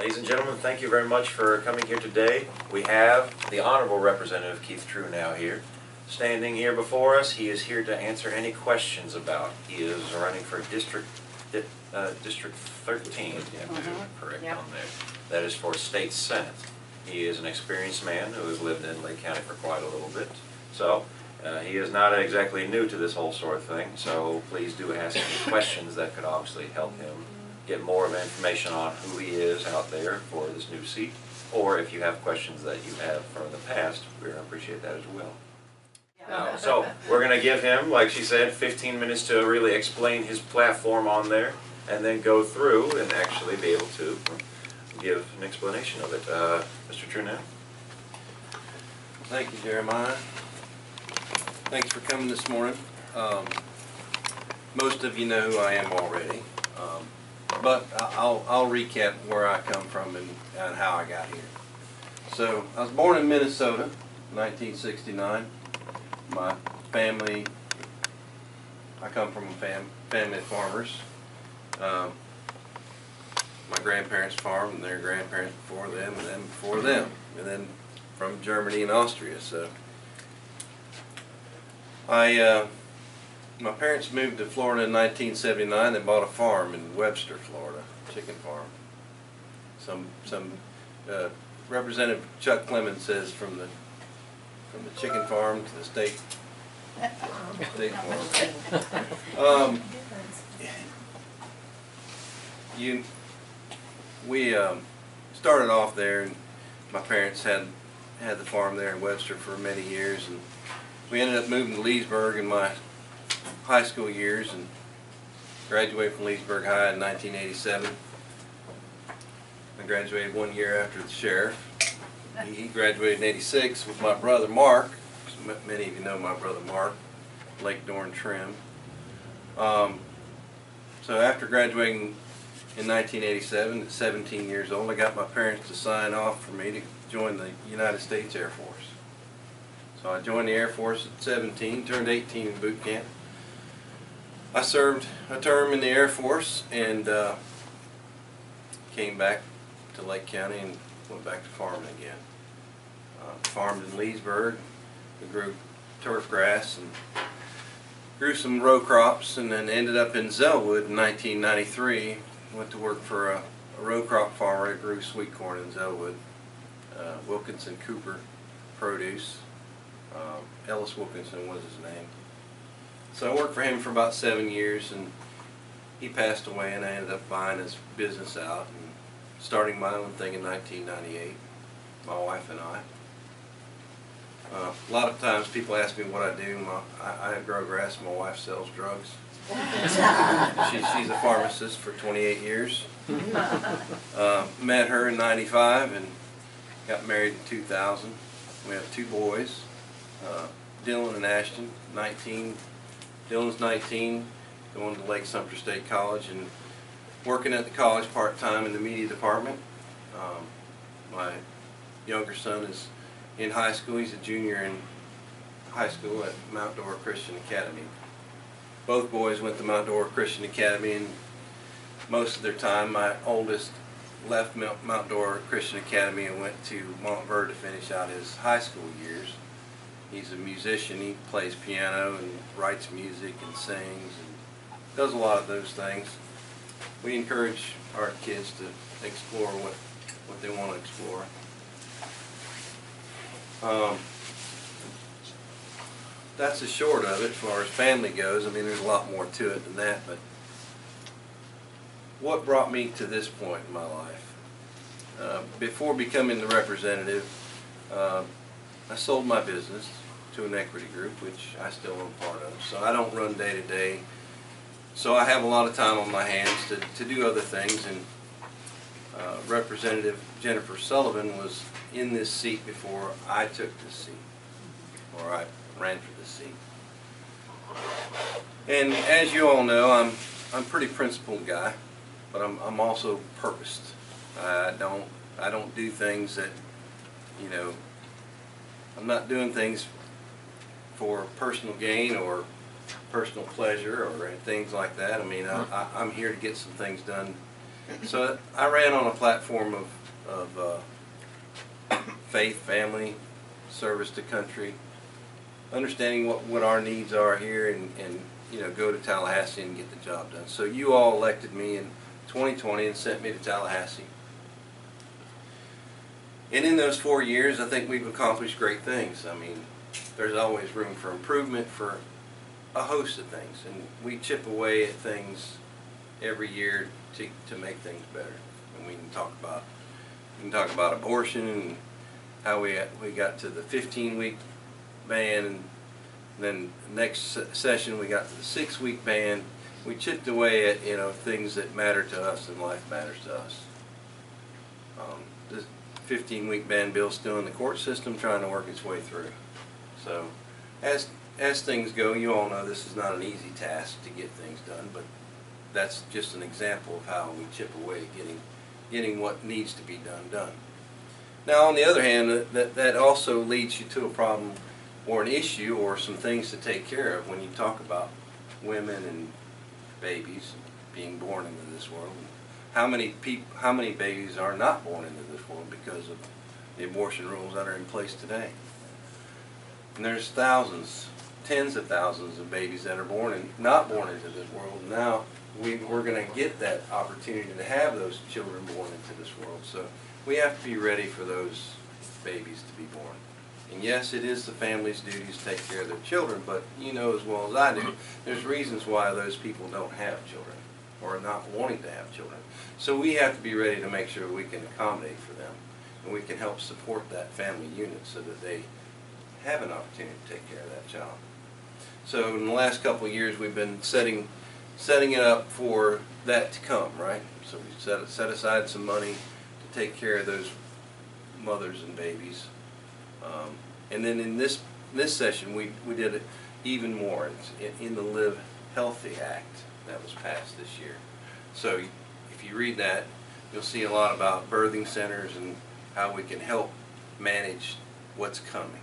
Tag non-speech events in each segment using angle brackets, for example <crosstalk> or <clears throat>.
Ladies and gentlemen, thank you very much for coming here today. We have the Honorable Representative Keith Truenow here. Standing here before us, he is here to answer any questions about. He is running for District, di- uh, District thirteen, if you have to Mhm. correct Yep. on there. That is for state senate. He is an experienced man who has lived in Lake County for quite a little bit. So, uh, he is not exactly new to this whole sort of thing, so please do ask any questions that could obviously help him get more of information on who he is out there for this new seat. Or if you have questions that you have from the past, we appreciate that as well. Now, So, we're gonna give him, like she said, fifteen minutes to really explain his platform on there, and then go through and actually be able to give an explanation of it. Uh, Mr. Truenow? Thank you, Jeremiah. Thanks for coming this morning. Um, Most of you know who I am already, um, but I'll, I'll recap where I come from and, and how I got here. So, I was born in Minnesota, 1969. My family, I come from a fam, family of farmers. Um, My grandparents farmed and their grandparents before them and then before them. And then from Germany and Austria. So I, uh, my parents moved to Florida in 1979. They bought a farm in Webster, Florida, chicken farm. Some some uh, Representative Chuck Clemons says from the from the chicken farm to the state state farm. Um, you we um, started off there and my parents had had the farm there in Webster for many years and we ended up moving to Leesburg and my high school years and graduated from Leesburg High in 1987. I graduated one year after the sheriff. He graduated in 86 with my brother Mark. Many of you know my brother Mark, Lake Dorn Trim. Um, so after graduating in 1987, at 17 years old, I got my parents to sign off for me to join the United States Air Force. So I joined the Air Force at 17, turned 18 in boot camp. I served a term in the Air Force and uh, came back to Lake County and went back to farming again. Uh, farmed in Leesburg. We grew turf grass and grew some row crops and then ended up in Zellwood in 1993. Went to work for a, a row crop farmer that grew sweet corn in Zellwood, uh, Wilkinson Cooper Produce. Um, Ellis Wilkinson was his name. So I worked for him for about seven years and he passed away and I ended up buying his business out and starting my own thing in 1998, my wife and I. Uh, a lot of times people ask me what I do. My, I, I grow grass. My wife sells drugs. <laughs> she, she's a pharmacist for 28 years. <laughs> Uh, met her in 95 and got married in 2000. We have two boys, uh, Dylan and Ashton, 19. Dylan's 19, going to Lake Sumter State College and working at the college part-time in the media department. Um, my younger son is in high school. He's a junior in high school at Mount Dora Christian Academy. Both boys went to Mount Dora Christian Academy and most of their time, my oldest left Mount Dora Christian Academy and went to Montverde to finish out his high school years. He's a musician. He plays piano and writes music and sings and does a lot of those things. We encourage our kids to explore what, what they want to explore. Um, that's the short of it as far as family goes. I mean, there's a lot more to it than that, but what brought me to this point in my life? Uh, before becoming the representative, uh, I sold my business to an equity group, which I still am part of. So I don't run day to day. So I have a lot of time on my hands to, to do other things. And uh, Representative Jennifer Sullivan was in this seat before I took this seat, or I ran for this seat. And as you all know, I'm I'm pretty principled guy, but I'm I'm also purposed. I don't I don't do things that, you know, I'm not doing things for personal gain or personal pleasure or things like that. I mean, I, I, I'm here to get some things done So I ran on a platform of, of uh, faith, family, service to country, understanding what, what our needs are here and, and, you know, go to Tallahassee and get the job done. So you all elected me in 2020 and sent me to Tallahassee. And in those four years, I think we've accomplished great things. I mean, there's always room for improvement for a host of things, and we chip away at things every year to, to make things better. And we can talk about we can talk about abortion and how we we got to the 15 week ban, and then next session we got to the six week ban. We chipped away at you know things that matter to us and life matters to us. Um, this 15 week ban bill's still in the court system trying to work its way through. So as as things go, you all know this is not an easy task to get things done, but that's just an example of how we chip away at getting getting what needs to be done done. Now, on the other hand, that- that that also leads you to a problem or an issue or some things to take care of when you talk about women and babies being born into this world. How many peop, how many babies are not born into this world because of the abortion rules that are in place today? And there's thousands, tens of thousands of babies that are born and not born into this world. Now we, we're going to get that opportunity to have those children born into this world. So we have to be ready for those babies to be born. And yes, it is the family's duty to take care of their children, but you know as well as I do, there's reasons why those people don't have children or are not wanting to have children. So we have to be ready to make sure we can accommodate for them and we can help support that family unit so that they have an opportunity to take care of that child. So in the last couple of years, we've been setting, setting it up for that to come, right? So we set, set aside some money to take care of those mothers and babies. Um, and then in this, this session, we, we did it even more. It's in, in the Live Healthy Act that was passed this year. So if you read that, you'll see a lot about birthing centers and how we can help manage what's coming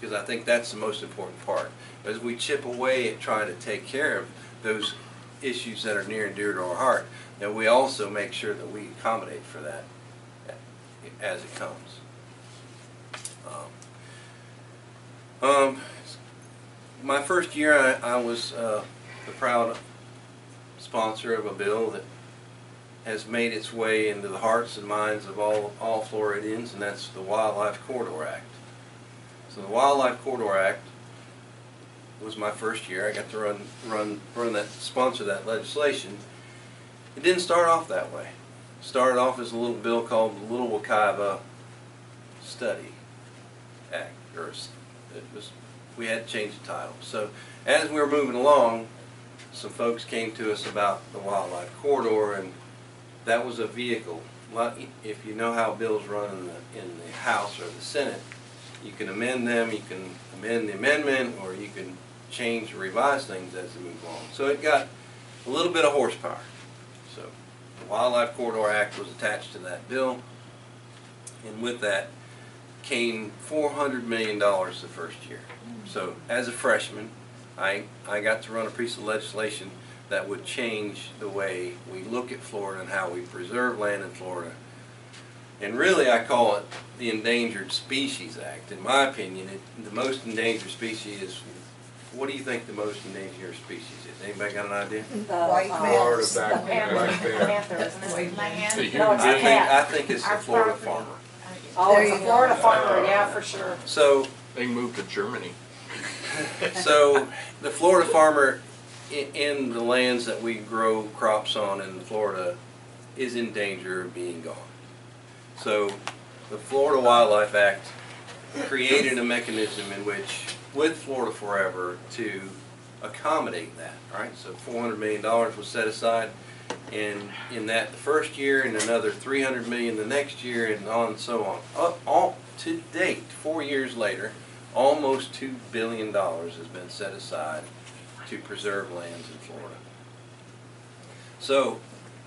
because I think that's the most important part. As we chip away at trying to take care of those issues that are near and dear to our heart, that we also make sure that we accommodate for that as it comes. Um, um, my first year, I, I was uh, the proud sponsor of a bill that has made its way into the hearts and minds of all, all Floridians, and that's the Wildlife Corridor Act. So the Wildlife Corridor Act was my first year. I got to run, run, run that, sponsor that legislation. It didn't start off that way. It started off as a little bill called the Little Wekiva Study Act, or it was, we had to change the title. So as we were moving along, some folks came to us about the Wildlife Corridor, and that was a vehicle. If you know how bills run in the, in the House or the Senate, you can amend them, you can amend the amendment, or you can change or revise things as they move along. So it got a little bit of horsepower. So the Wildlife Corridor Act was attached to that bill, and with that came four hundred million dollars the first year. So as a freshman, I, I got to run a piece of legislation that would change the way we look at Florida and how we preserve land in Florida. And really, I call it the Endangered Species Act. In my opinion, it, the most endangered species is, what do you think the most endangered species is? Anybody got an idea? The, White uh, bears. the Florida back- panther, black bear. panther, isn't it? White Man. The No, human it's I a think. I think it's the Florida property. farmer. Oh, it's a Florida go. farmer, yeah, for sure. So, They moved to Germany. <laughs> <laughs> so the Florida farmer in, in the lands that we grow crops on in Florida is in danger of being gone. So the Florida Wildlife Act created a mechanism in which, with Florida Forever, to accommodate that, right? So four hundred million dollars was set aside and in that the first year and another three hundred million the next year and on and so on. Up, all, to date, four years later, almost two billion dollars has been set aside to preserve lands in Florida. So,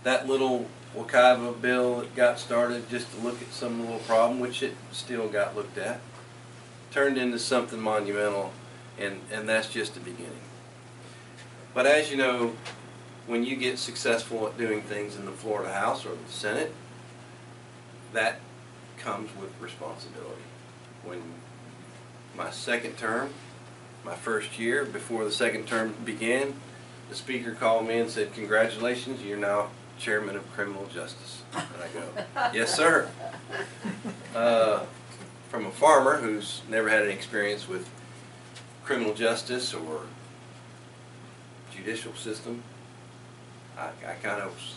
that little Wekiva bill that got started just to look at some little problem, which it still got looked at, turned into something monumental, and, and that's just the beginning. But as you know, when you get successful at doing things in the Florida House or the Senate, that comes with responsibility. When my second term, my first year before the second term began, the speaker called me and said, congratulations, you're now chairman of criminal justice. And I go, <laughs> yes, sir. Uh, From a farmer who's never had any experience with criminal justice or judicial system, I, I kind of was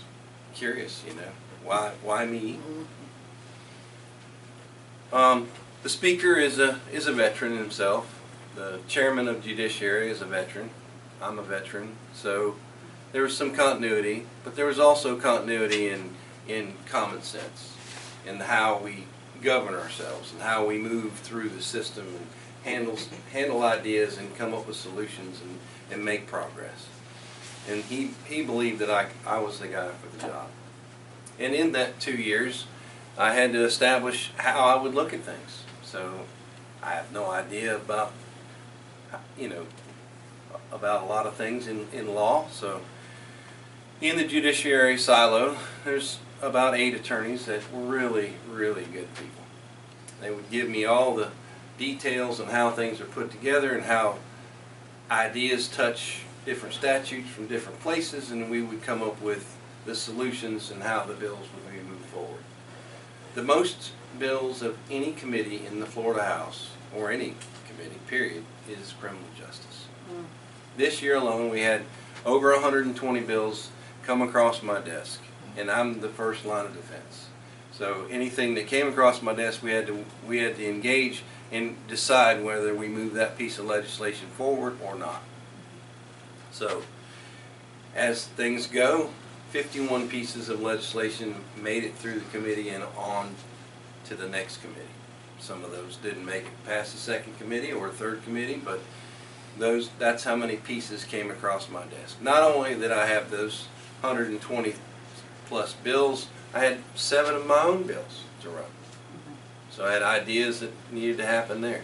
curious, you know, why, why me? Um, the speaker is a, is a veteran himself. The chairman of judiciary is a veteran. I'm a veteran, so there was some continuity, but there was also continuity in, in common sense, in how we govern ourselves and how we move through the system and handle, handle ideas and come up with solutions and, and make progress. And he, he believed that I, I was the guy for the job. And in that two years, I had to establish how I would look at things. So I have no idea about, you know, about a lot of things in, in law. So in the judiciary silo, there's about eight attorneys that were really, really good people. They would give me all the details on how things are put together and how ideas touch different statutes from different places, and we would come up with the solutions and how the bills would be moved forward. The most bills of any committee in the Florida House, or any committee, period, is criminal justice. Hmm. This year alone, we had over 120 bills come across my desk, and I'm the first line of defense. So anything that came across my desk, we had to, we had to engage and decide whether we move that piece of legislation forward or not. So, as things go, 51 pieces of legislation made it through the committee and on to the next committee. Some of those didn't make it past the second committee or third committee, but those, that's how many pieces came across my desk. Not only did I have those 120 plus bills, I had seven of my own bills to run. So I had ideas that needed to happen there.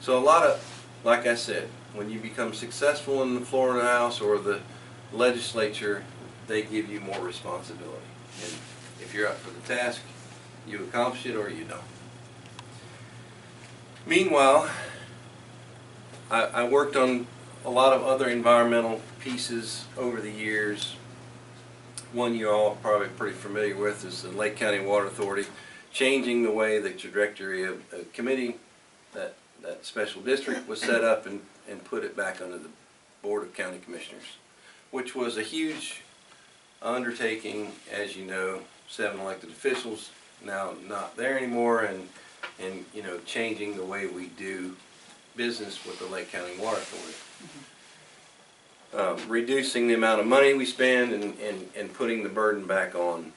So a lot of, like I said, when you become successful in the Florida House or the legislature, they give you more responsibility. And if you're up for the task, you accomplish it or you don't. Meanwhile, I, I worked on a lot of other environmental pieces over the years. One you're all probably pretty familiar with is the Lake County Water Authority, changing the way the trajectory of a committee, that, that special district was set up and, and put it back under the Board of County Commissioners, which was a huge undertaking, as you know, seven elected officials now not there anymore and, and, you know, changing the way we do business with the Lake County Water Authority. Mm-hmm. Um, reducing the amount of money we spend and, and, and putting the burden back on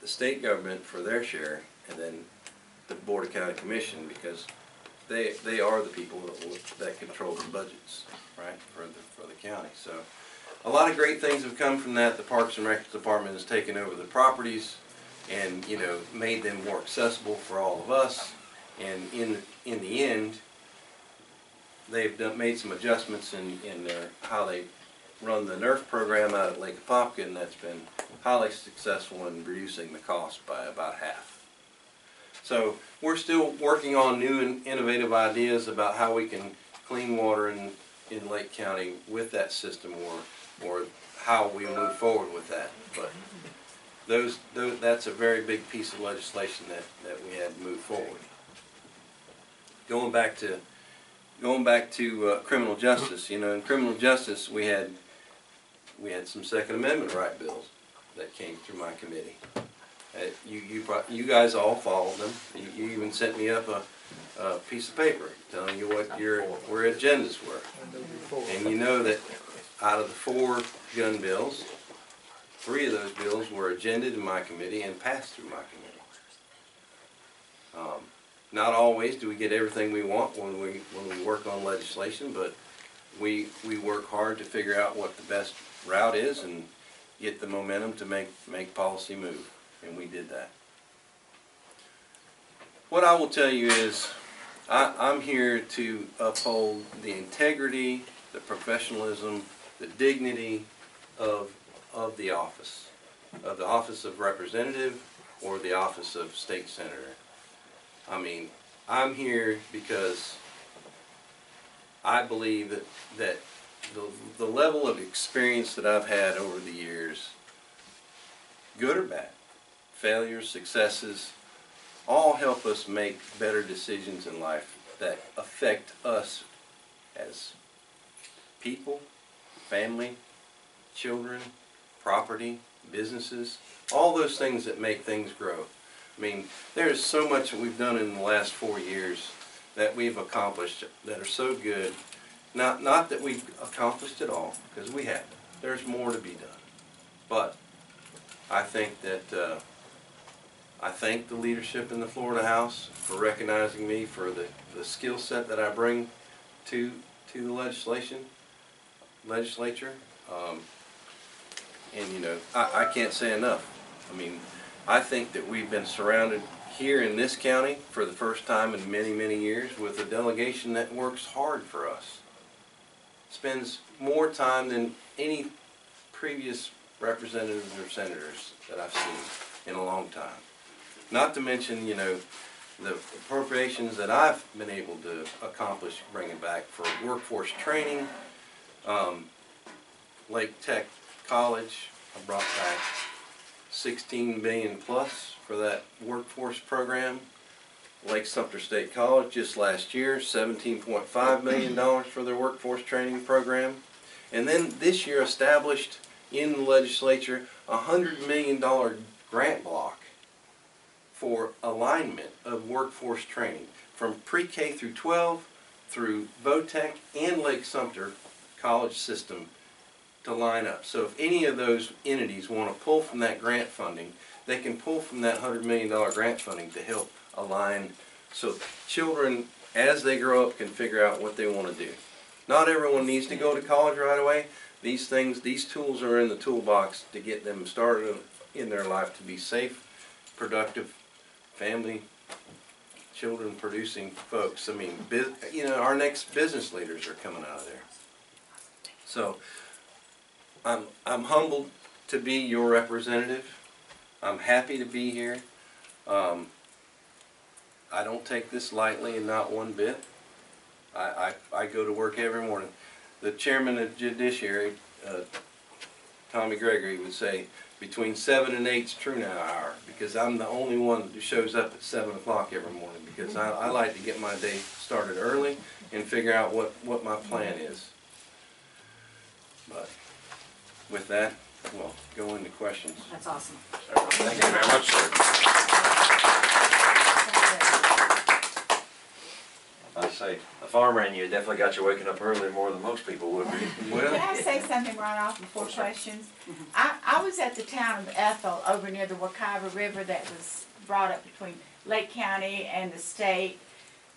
the state government for their share and then the Board of County Commission because they, they are the people that, that control the budgets, right, for the, for the county, so. A lot of great things have come from that. The Parks and Rec Department has taken over the properties and, you know, made them more accessible for all of us. And in, in the end, they've done, made some adjustments in, in their, how they run the NuRF program out at Lake Apopka, and that's been highly successful in reducing the cost by about half. So we're still working on new and innovative ideas about how we can clean water in, in Lake County with that system or, or how we move forward with that. But those, those, that's a very big piece of legislation that, that we had to move forward. Going back to, going back to uh, criminal justice, you know, in criminal justice, we had, we had some Second Amendment right bills that came through my committee. Uh, you, you, you guys all followed them. You, you even sent me up a, a piece of paper telling you what your, where agendas were. And you know that out of the four gun bills, three of those bills were agended in my committee and passed through my committee. Um, Not always do we get everything we want when we, when we work on legislation, but we, we work hard to figure out what the best route is and get the momentum to make, make policy move, and we did that. What I will tell you is, I, I'm here to uphold the integrity, the professionalism, the dignity of, of the office, of the office of representative or the office of state senator. I mean, I'm here because I believe that, that the, the level of experience that I've had over the years, good or bad, failures, successes, all help us make better decisions in life that affect us as people, family, children, property, businesses, all those things that make things grow. I mean, there's so much that we've done in the last four years that we've accomplished that are so good. Not, not that we've accomplished it all, because we haven't. There's more to be done. But I think that, uh, I thank the leadership in the Florida House for recognizing me for the, the skill set that I bring to, to the legislation, legislature. Um, and you know, I, I can't say enough. I mean, I think that we've been surrounded here in this county for the first time in many, many years with a delegation that works hard for us. Spends more time than any previous representatives or senators that I've seen in a long time. Not to mention, you know, the appropriations that I've been able to accomplish bringing back for workforce training. Um, Lake Tech College, I brought back sixteen million plus for that workforce program. Lake Sumter State College just last year, seventeen point five million dollars for their workforce training program. And then this year established in the legislature a hundred million dollar grant block for alignment of workforce training from pre-K through 12 through VOTEC and Lake Sumter College system to line up. So if any of those entities want to pull from that grant funding, they can pull from that $100 million grant funding to help align so children, as they grow up, can figure out what they want to do. Not everyone needs to go to college right away. These things, these tools are in the toolbox to get them started in their life to be safe, productive, family, children producing folks. I mean, you know, our next business leaders are coming out of there. So, I'm, I'm humbled to be your representative. I'm happy to be here. Um, I don't take this lightly and not one bit. I, I, I go to work every morning. The chairman of judiciary, uh, Tommy Gregory would say, between seven and eight's Truenow hour, because I'm the only one who shows up at seven o'clock every morning, because I, I like to get my day started early and figure out what, what my plan is. But with that, we'll go into questions. That's awesome. Thank you very much, sir. I say, a farmer and you definitely got you waking up early more than most people would be. <laughs> Can I say something right off before Of course, sir. questions? I, I was at the town of Ethel over near the Wekiva River that was brought up between Lake County and the state.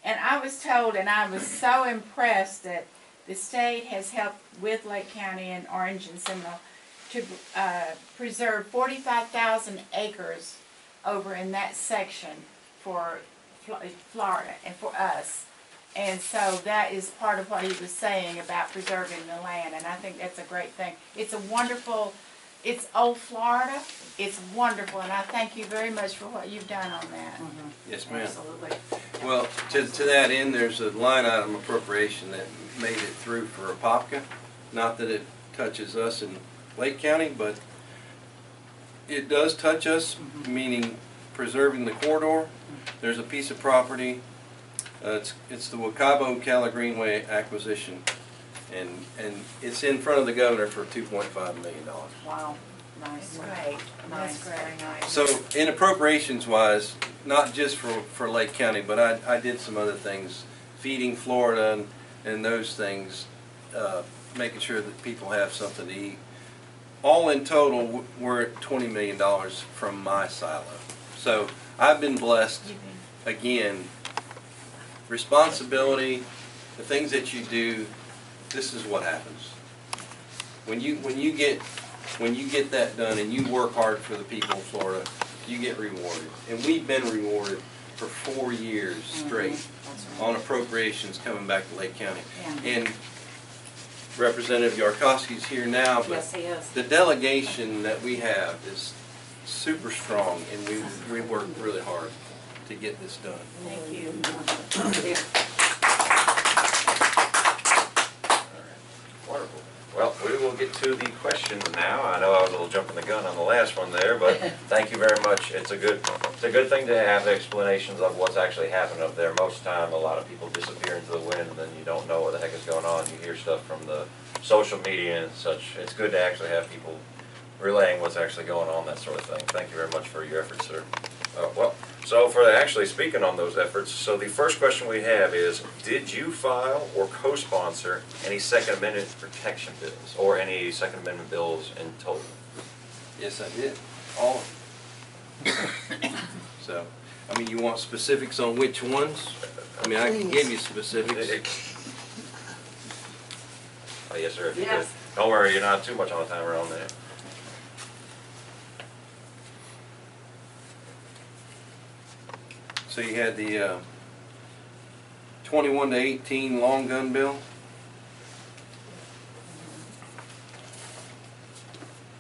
And I was told, and I was so impressed that the state has helped with Lake County and Orange and Seminole to, uh, preserve forty-five thousand acres over in that section for Flo- Florida and for us. And so that is part of what he was saying about preserving the land, and I think that's a great thing. It's a wonderful, it's old Florida, it's wonderful, and I thank you very much for what you've done on that. yes, ma'am. Absolutely. Well, to, to that end, there's a line item appropriation that made it through for Apopka. Not that it touches us in Lake County, but it does touch us, meaning preserving the corridor. There's a piece of property, uh, it's, it's the Wekiva Ocala Greenway acquisition. And, and it's in front of the governor for two point five million dollars. Wow. Nice. great, Nice, that's very nice. So in appropriations wise, not just for, for Lake County, but I, I did some other things, feeding Florida and, and those things, uh, making sure that people have something to eat. All in total, we're at twenty million dollars from my silo. So I've been blessed, again, responsibility, the things that you do, this is what happens. When you, when you get, when you get that done and you work hard for the people of Florida, you get rewarded. And we've been rewarded for four years mm-hmm. straight That's right. on appropriations coming back to Lake County. Yeah. And Representative Yarkosky's here now, but Yes, he is. the delegation that we have is super strong, and we, we work really hard to get this done. Thank you. Wonderful. Well, we will get to the questions now. I know I was a little jumping the gun on the last one there, but <laughs> thank you very much. It's a good, it's a good thing to have explanations of what's actually happened up there. Most time, a lot of people disappear into the wind, and then you don't know what the heck is going on. You hear stuff from the social media and such. It's good to actually have people relaying what's actually going on, that sort of thing. Thank you very much for your efforts, sir. Uh, well, so for actually speaking on those efforts, so the first question we have is, did you file or co-sponsor any Second Amendment protection bills, or any Second Amendment bills in total? Yes, I did, all of them. <coughs> So, I mean, you want specifics on which ones? I mean, I can give you specifics. Oh, yes, sir, if you could. Yes. Don't worry, you're not too much on the timer on that. So you had the uh, 21 to 18 long gun bill.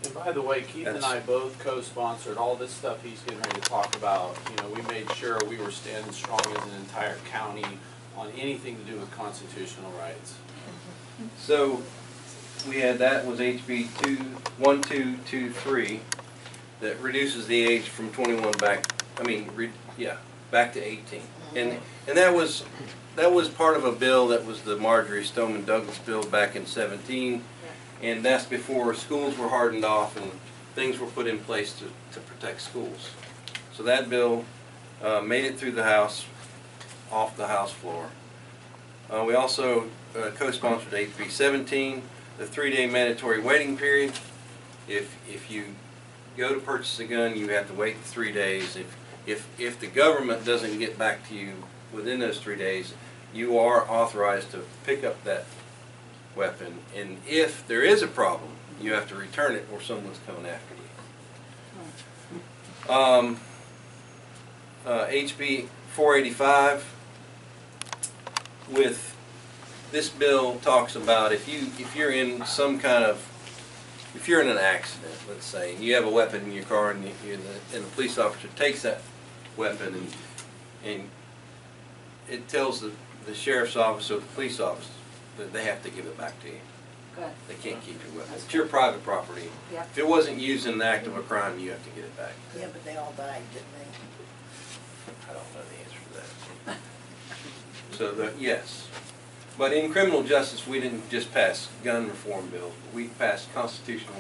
And by the way, Keith and I both co-sponsored all this stuff he's getting ready to talk about. You know, we made sure we were standing strong as an entire county on anything to do with constitutional rights. So we had that was HB two, one, two, two, three, that reduces the age from twenty-one back, I mean, re, yeah, back to eighteen. And, and that was, that was part of a bill that was the Marjory Stoneman Douglas bill back in seventeen. And that's before schools were hardened off and things were put in place to, to protect schools. So that bill, uh, made it through the House, off the House floor. Uh, we also uh, co-sponsored HB 17, the three-day mandatory waiting period. If, if you go to purchase a gun, you have to wait three days. If, if, if the government doesn't get back to you within those three days, you are authorized to pick up that weapon. And if there is a problem, you have to return it or someone's coming after you. Um, uh, HB 485 with this bill talks about if you if you're in some kind of if you're in an accident, let's say, and you have a weapon in your car, and, you, and, the, and the police officer takes that weapon and and it tells the, the sheriff's office or the police office that they have to give it back to you. Good. They can't keep your weapon. It's your private property. Yeah. If it wasn't used in the act of a crime, you have to get it back. Yeah, but they all died, didn't they? I don't know the answer to that. So the, yes. But in criminal justice, we didn't just pass gun reform bills, we passed constitutional,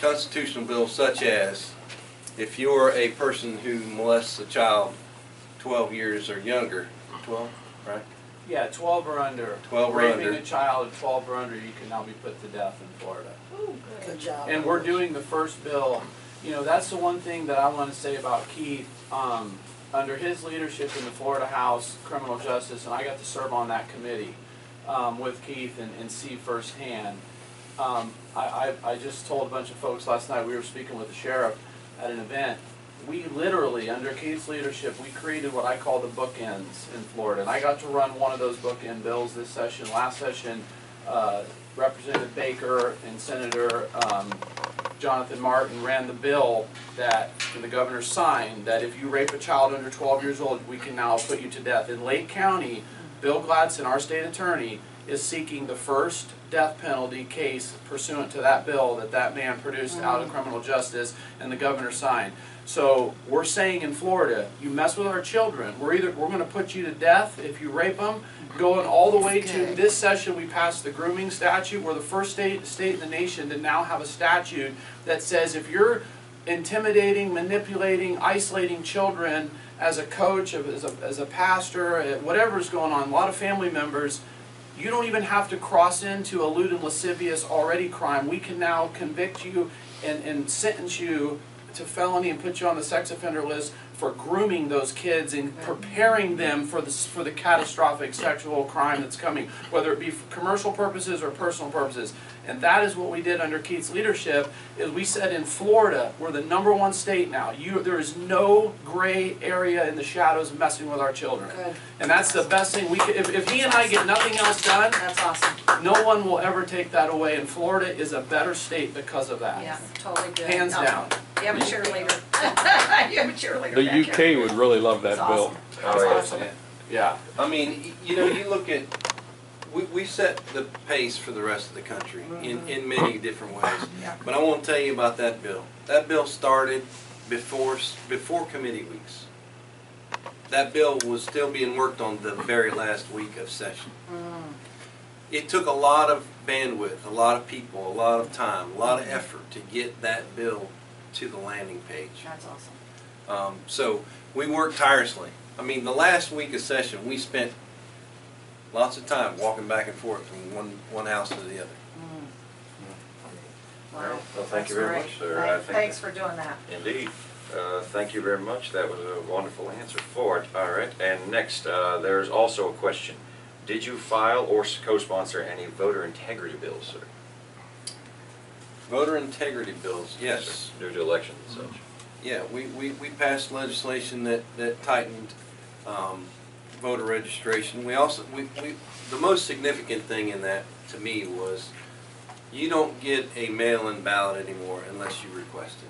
constitutional bills such as if you're a person who molests a child twelve years or younger, twelve, right? Yeah, twelve or under. 12 or Raping under. a child at twelve or under, you can now be put to death in Florida. Good job. And we're doing the first bill, you know, that's the one thing that I wanna say about Keith, um, under his leadership in the Florida House Criminal Justice, and I got to serve on that committee, um, with Keith and, and see firsthand. Um, I, I, I just told a bunch of folks last night, we were speaking with the sheriff at an event. We literally, under Keith's leadership, we created what I call the bookends in Florida, and I got to run one of those bookend bills this session. Last session, uh, Representative Baker and Senator, um, Jonathan Martin ran the bill that the governor signed, that if you rape a child under twelve years old, we can now put you to death. In Lake County, Bill Gladson, our state attorney, is seeking the first death penalty case pursuant to that bill that that man produced out of criminal justice and the governor signed. So we're saying in Florida, you mess with our children, we're either, we're gonna put you to death if you rape them, going all the way to, this session, we passed the grooming statute, we're the first state, state in the nation to now have a statute that says if you're intimidating, manipulating, isolating children as a coach, as a, as a pastor, uh, whatever's going on, a lot of family members, you don't even have to cross into a lewd and lascivious already crime. We can now convict you and, and sentence you to felony and put you on the sex offender list for grooming those kids and preparing them for the, for the catastrophic sexual crime that's coming, whether it be for commercial purposes or personal purposes. And that is what we did under Keith's leadership, is we said in Florida, we're the number one state now. You, there is no gray area in the shadows of messing with our children. Good. And that's the best thing we could, if, if he and I get nothing else done, That's awesome. no one will ever take that away, and Florida is a better state because of that. Yeah, totally good. Hands No, down. You have a cheerleader. <laughs> You have a cheerleader The back here. UK would really love that That's bill. awesome. Oh, yeah. awesome. Yeah. I mean, you know, you look at, we, we set the pace for the rest of the country in, in mm-hmm. many different ways. But I want to tell you about that bill. That bill started before, before committee weeks. That bill was still being worked on the very last week of session. Mm. It took a lot of bandwidth, a lot of people, a lot of time, a lot of mm-hmm. effort to get that bill to the landing page. That's awesome. Um, so we worked tirelessly. I mean, the last week of session, we spent lots of time walking back and forth from one, one house to the other. All right. Wow. Well, thank you That's very great. much, sir. I Thank- think Thanks for doing that. Indeed. Uh, Thank you very much. That was a wonderful answer for it. All right. And next, uh, there's also a question. Did you file or s- co-sponsor any voter integrity bills, sir? Voter integrity bills, yes. Due to elections and such. Yeah, we, we, we passed legislation that, that tightened, um, voter registration. We also, we, we, the most significant thing in that, to me, was you don't get a mail-in ballot anymore unless you request it.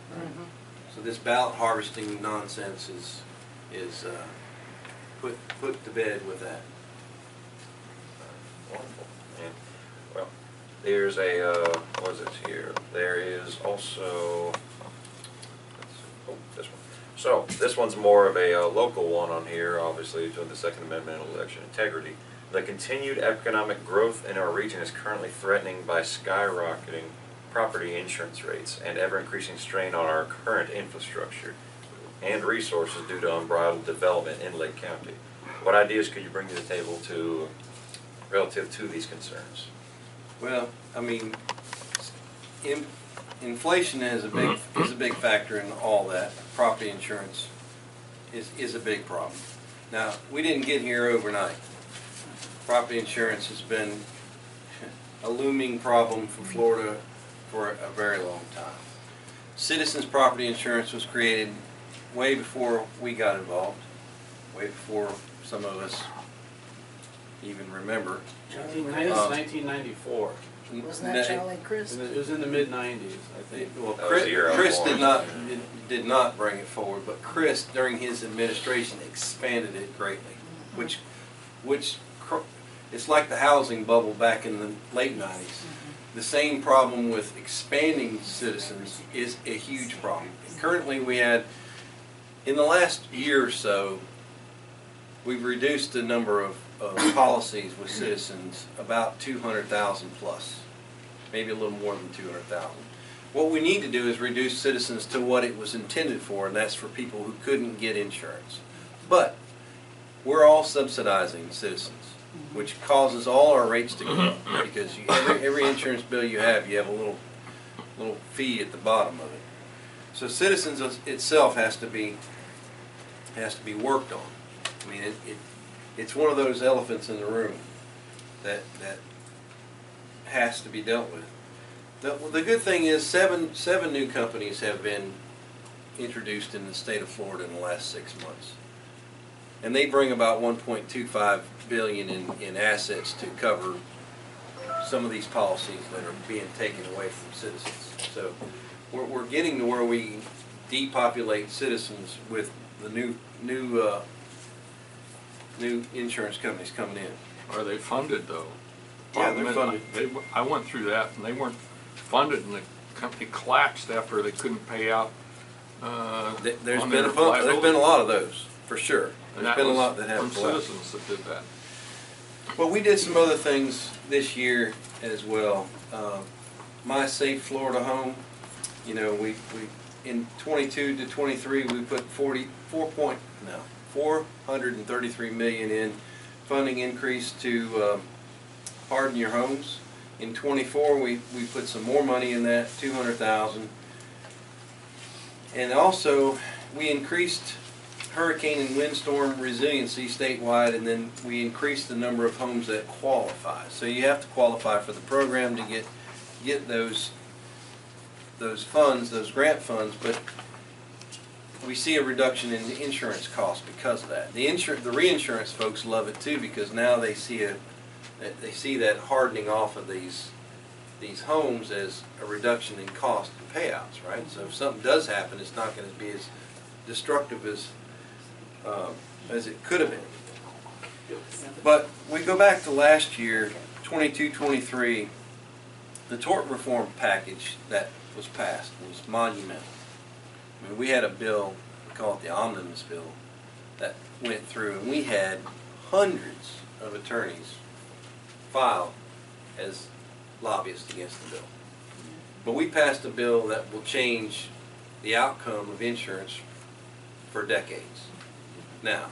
So this ballot harvesting nonsense is, is, uh, put, put to bed with that. Wonderful. And, well, there's a, uh, what is it here? There is also, let's see, oh, this one. So, this one's more of a uh, local one on here, obviously, to the Second Amendment election integrity. The continued economic growth in our region is currently threatened by skyrocketing property insurance rates and ever-increasing strain on our current infrastructure and resources due to unbridled development in Lake County. What ideas could you bring to the table to relative to these concerns? Well, I mean, in, inflation is a big, is a big factor in all that. Property insurance is, is a big problem. Now, we didn't get here overnight. Property insurance has been a looming problem for Florida for a very long time. Citizens property insurance was created way before we got involved, way before some of us even remember. Nineteen ninety, Um, nineteen ninety-four. Wasn't that Charlie Crist? It was in the mid-nineties, I think. Well, That was Crist, the year I was Crist born. did not, did, did not bring it forward, but Crist, during his administration, expanded it greatly, which, which, cr- it's like the housing bubble back in the late nineties. The same problem with expanding citizens is a huge problem. Currently, we had, in the last year or so, we've reduced the number of, of policies with citizens about two hundred thousand plus, maybe a little more than two hundred thousand. What we need to do is reduce citizens to what it was intended for, and that's for people who couldn't get insurance. But we're all subsidizing citizens, which causes all our rates to go up because you, every, every insurance bill you have, you have a little, little fee at the bottom of it. So citizens itself has to be, has to be worked on. I mean, it, it, it's one of those elephants in the room that, that has to be dealt with. The, the good thing is seven, seven new companies have been introduced in the state of Florida in the last six months. And they bring about one point two five billion in, in assets to cover some of these policies that are being taken away from citizens. So we're, we're getting to where we depopulate citizens with the new, new, uh, new insurance companies coming in. Are they funded though? Yeah, they're is, They, I went through that and they weren't funded and the company collapsed after they couldn't pay out, uh, Th- There's on been a, their bu- there's been a lot of those, for sure. And There's that been a was lot that have from collapsed. citizens that did that. Well, we did some other things this year as well. Uh, My Safe Florida Home, you know, we, we, in twenty-two to twenty-three, we put forty, four point, no, four hundred and thirty-three million in funding increase to, um, harden your homes. In twenty-four, we, we put some more money in that, two hundred thousand. And also, we increased hurricane and windstorm resiliency statewide, and then we increased the number of homes that qualify. So you have to qualify for the program to get, get those, those funds, those grant funds, but we see a reduction in the insurance costs because of that. The the reinsurance folks love it too, because now they see a, they see that hardening off of these, these homes as a reduction in cost and payouts, right? So if something does happen, it's not gonna be as destructive as, uh, as it could have been. But we go back to last year, twenty-two, twenty-three, the tort reform package that was passed was monumental. I mean, we had a bill, we call it the omnibus bill, that went through, and we had hundreds of attorneys file as lobbyists against the bill. But we passed a bill that will change the outcome of insurance for decades. Now,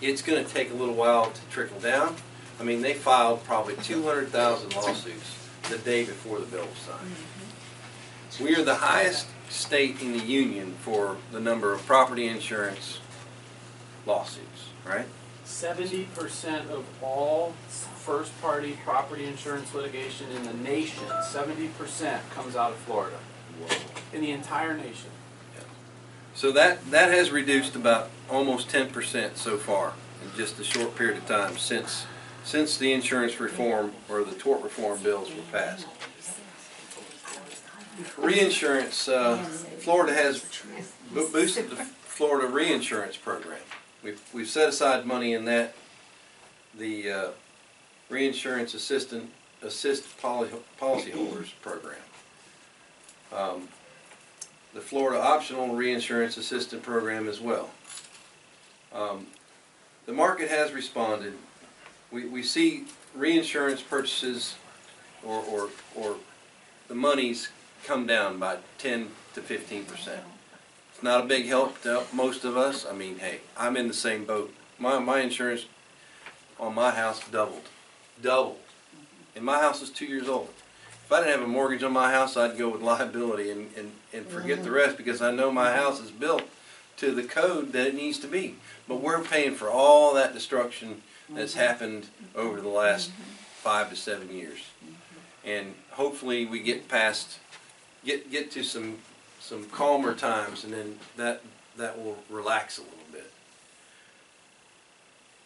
it's gonna take a little while to trickle down. I mean, they filed probably two hundred thousand lawsuits the day before the bill was signed. Mm-hmm. We are the highest state in the union for the number of property insurance lawsuits, right? Seventy percent of all first-party property insurance litigation in the nation, seventy percent comes out of Florida. In the entire nation. So that, that has reduced about almost ten percent so far in just a short period of time since, since the insurance reform or the tort reform bills were passed. Reinsurance, uh, Florida has bo- boosted the Florida reinsurance program. We've, we've set aside money in that, the, uh, reinsurance assistant, assist policyholders program. Um, the Florida Optional Reinsurance Assistant Program as well. Um, The market has responded. We, we see reinsurance purchases or, or, or the monies come down by ten to fifteen percent. It's not a big help to most of us. I mean, hey, I'm in the same boat. My, my insurance on my house doubled, doubled. And my house is two years old. If I didn't have a mortgage on my house, I'd go with liability and, and, and forget the mm-hmm. rest because I know my house is built to the code that it needs to be. But we're paying for all that destruction that's mm-hmm. happened over the last mm-hmm. five to seven years. And hopefully we get past, get, get to some, some calmer times and then that, that will relax a little bit.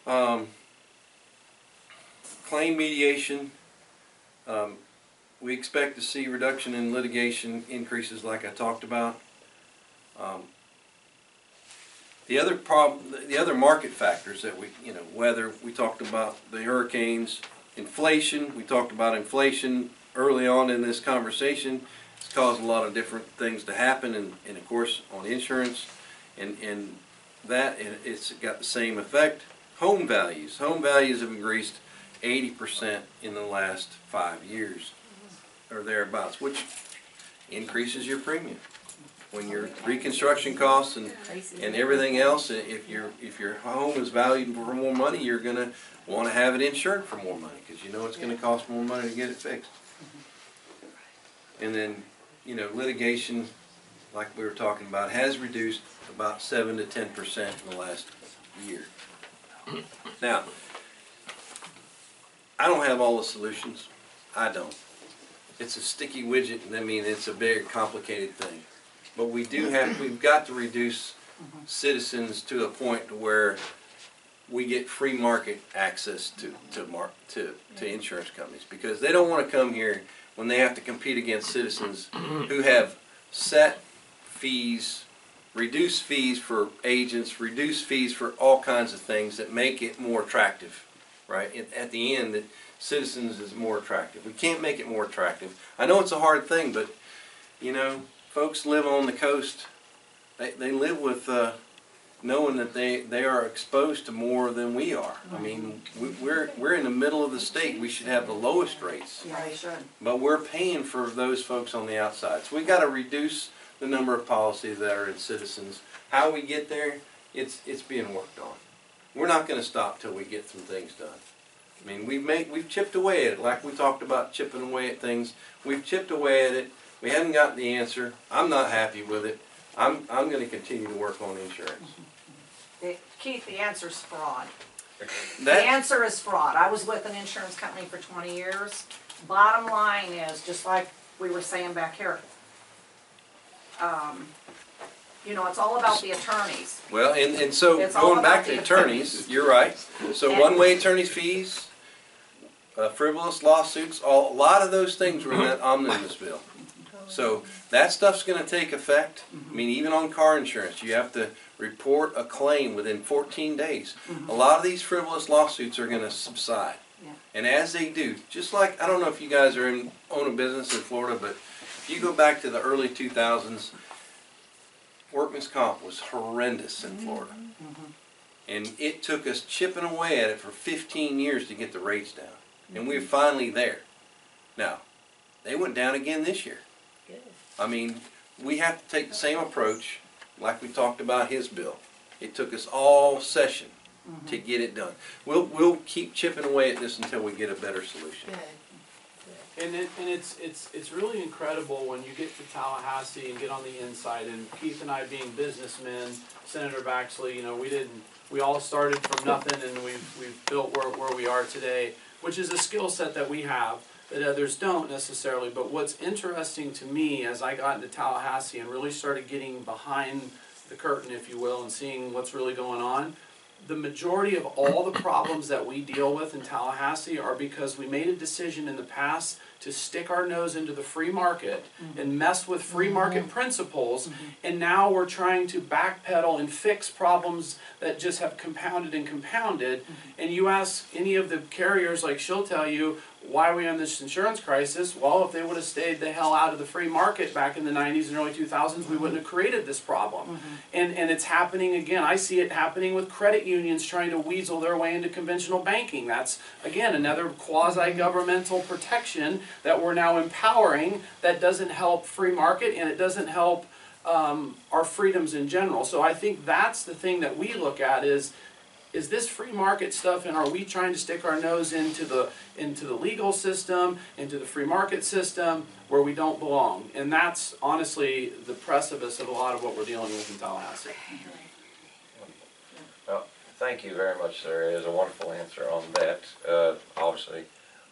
Um, claim mediation, um, we expect to see reduction in litigation increases like I talked about. Um, The other prob, the other market factors that we, you know, weather, we talked about the hurricanes, inflation, we talked about inflation early on in this conversation. Caused a lot of different things to happen and, and of course on insurance and, and that, it's got the same effect. Home values, home values have increased eighty percent in the last five years or thereabouts, which increases your premium. When your reconstruction costs and, and everything else, if your, if your home is valued for more money, you're gonna wanna have it insured for more money, cause you know it's gonna cost more money to get it fixed. And then, you know, litigation, like we were talking about, has reduced about seven to ten percent in the last year. Now, I don't have all the solutions, I don't it's a sticky widget, and I mean, it's a very complicated thing. But we do have, we've got to reduce citizens to a point to where we get free market access to, to mar, to, to insurance companies. Because they don't wanna come here when they have to compete against citizens <clears throat> who have set fees, reduced fees for agents, reduced fees for all kinds of things that make it more attractive, right? At, at the end, that citizens is more attractive. We can't make it more attractive. I know it's a hard thing, but you know, folks live on the coast. They, they live with uh, knowing that they, they are exposed to more than we are. I mean, we, we're we're in the middle of the state. We should have the lowest rates, Yeah, they should. but we're paying for those folks on the outside. So we got to reduce the number of policies that are in citizens. How we get there, it's it's being worked on. We're not going to stop till we get some things done. I mean, we've made, we've chipped away at it, like we talked about chipping away at things. We've chipped away at it. We haven't gotten the answer. I'm not happy with it. I'm, I'm gonna continue to work on insurance. The- Keith, the answer's fraud. The That, answer is fraud. I was with an insurance company for twenty years. Bottom line is, just like we were saying back here, um, you know, it's all about the attorneys. well, and, and so It's all going back about to the attorneys, you're right. So And- one-way attorney's fees, uh, frivolous lawsuits, all, a lot of those things were in that omnibus bill. So that stuff's gonna take effect. I mean, even on car insurance, you have to report a claim within fourteen days. Mm-hmm. A lot of these frivolous lawsuits are gonna subside. Yeah. And as they do, just like, I don't know if you guys are in, own a business in Florida, but if you go back to the early two thousands, workman's comp was horrendous in mm-hmm. Florida. Mm-hmm. And it took us chipping away at it for fifteen years to get the rates down. And we're finally there. Now, they went down again this year. I mean, we have to take the same approach, like we talked about his bill. It took us all session to mm-hmm. get it done. We'll, we'll keep chipping away at this until we get a better solution. And it, and it's, it's, it's really incredible when you get to Tallahassee and get on the inside, and Keith and I being businessmen, Senator Baxley, you know, we didn't, we all started from nothing and we've, we've built where, where we are today, which is a skill set that we have that others don't necessarily, but what's interesting to me as I got into Tallahassee and really started getting behind the curtain, if you will, and seeing what's really going on, the majority of all the problems that we deal with in Tallahassee are because we made a decision in the past to stick our nose into the free market mm-hmm. and mess with free mm-hmm. market principles, mm-hmm. and now we're trying to backpedal and fix problems that just have compounded and compounded. And you ask any of the carriers, like she'll tell you, why are we in this insurance crisis? Well, if they would have stayed the hell out of the free market back in the 90s and early 2000s, we wouldn't have created this problem. And, and it's happening again. I see it happening with credit unions trying to weasel their way into conventional banking. That's, again, another quasi governmental protection that we're now empowering that doesn't help free market and it doesn't help um, our freedoms in general. So I think that's the thing that we look at is is this free market stuff and are we trying to stick our nose into the into the legal system into the free market system where we don't belong and that's honestly the precipice of a lot of what we're dealing with in tallahassee Well, thank you very much, sir. It is a wonderful answer on that. Uh, obviously,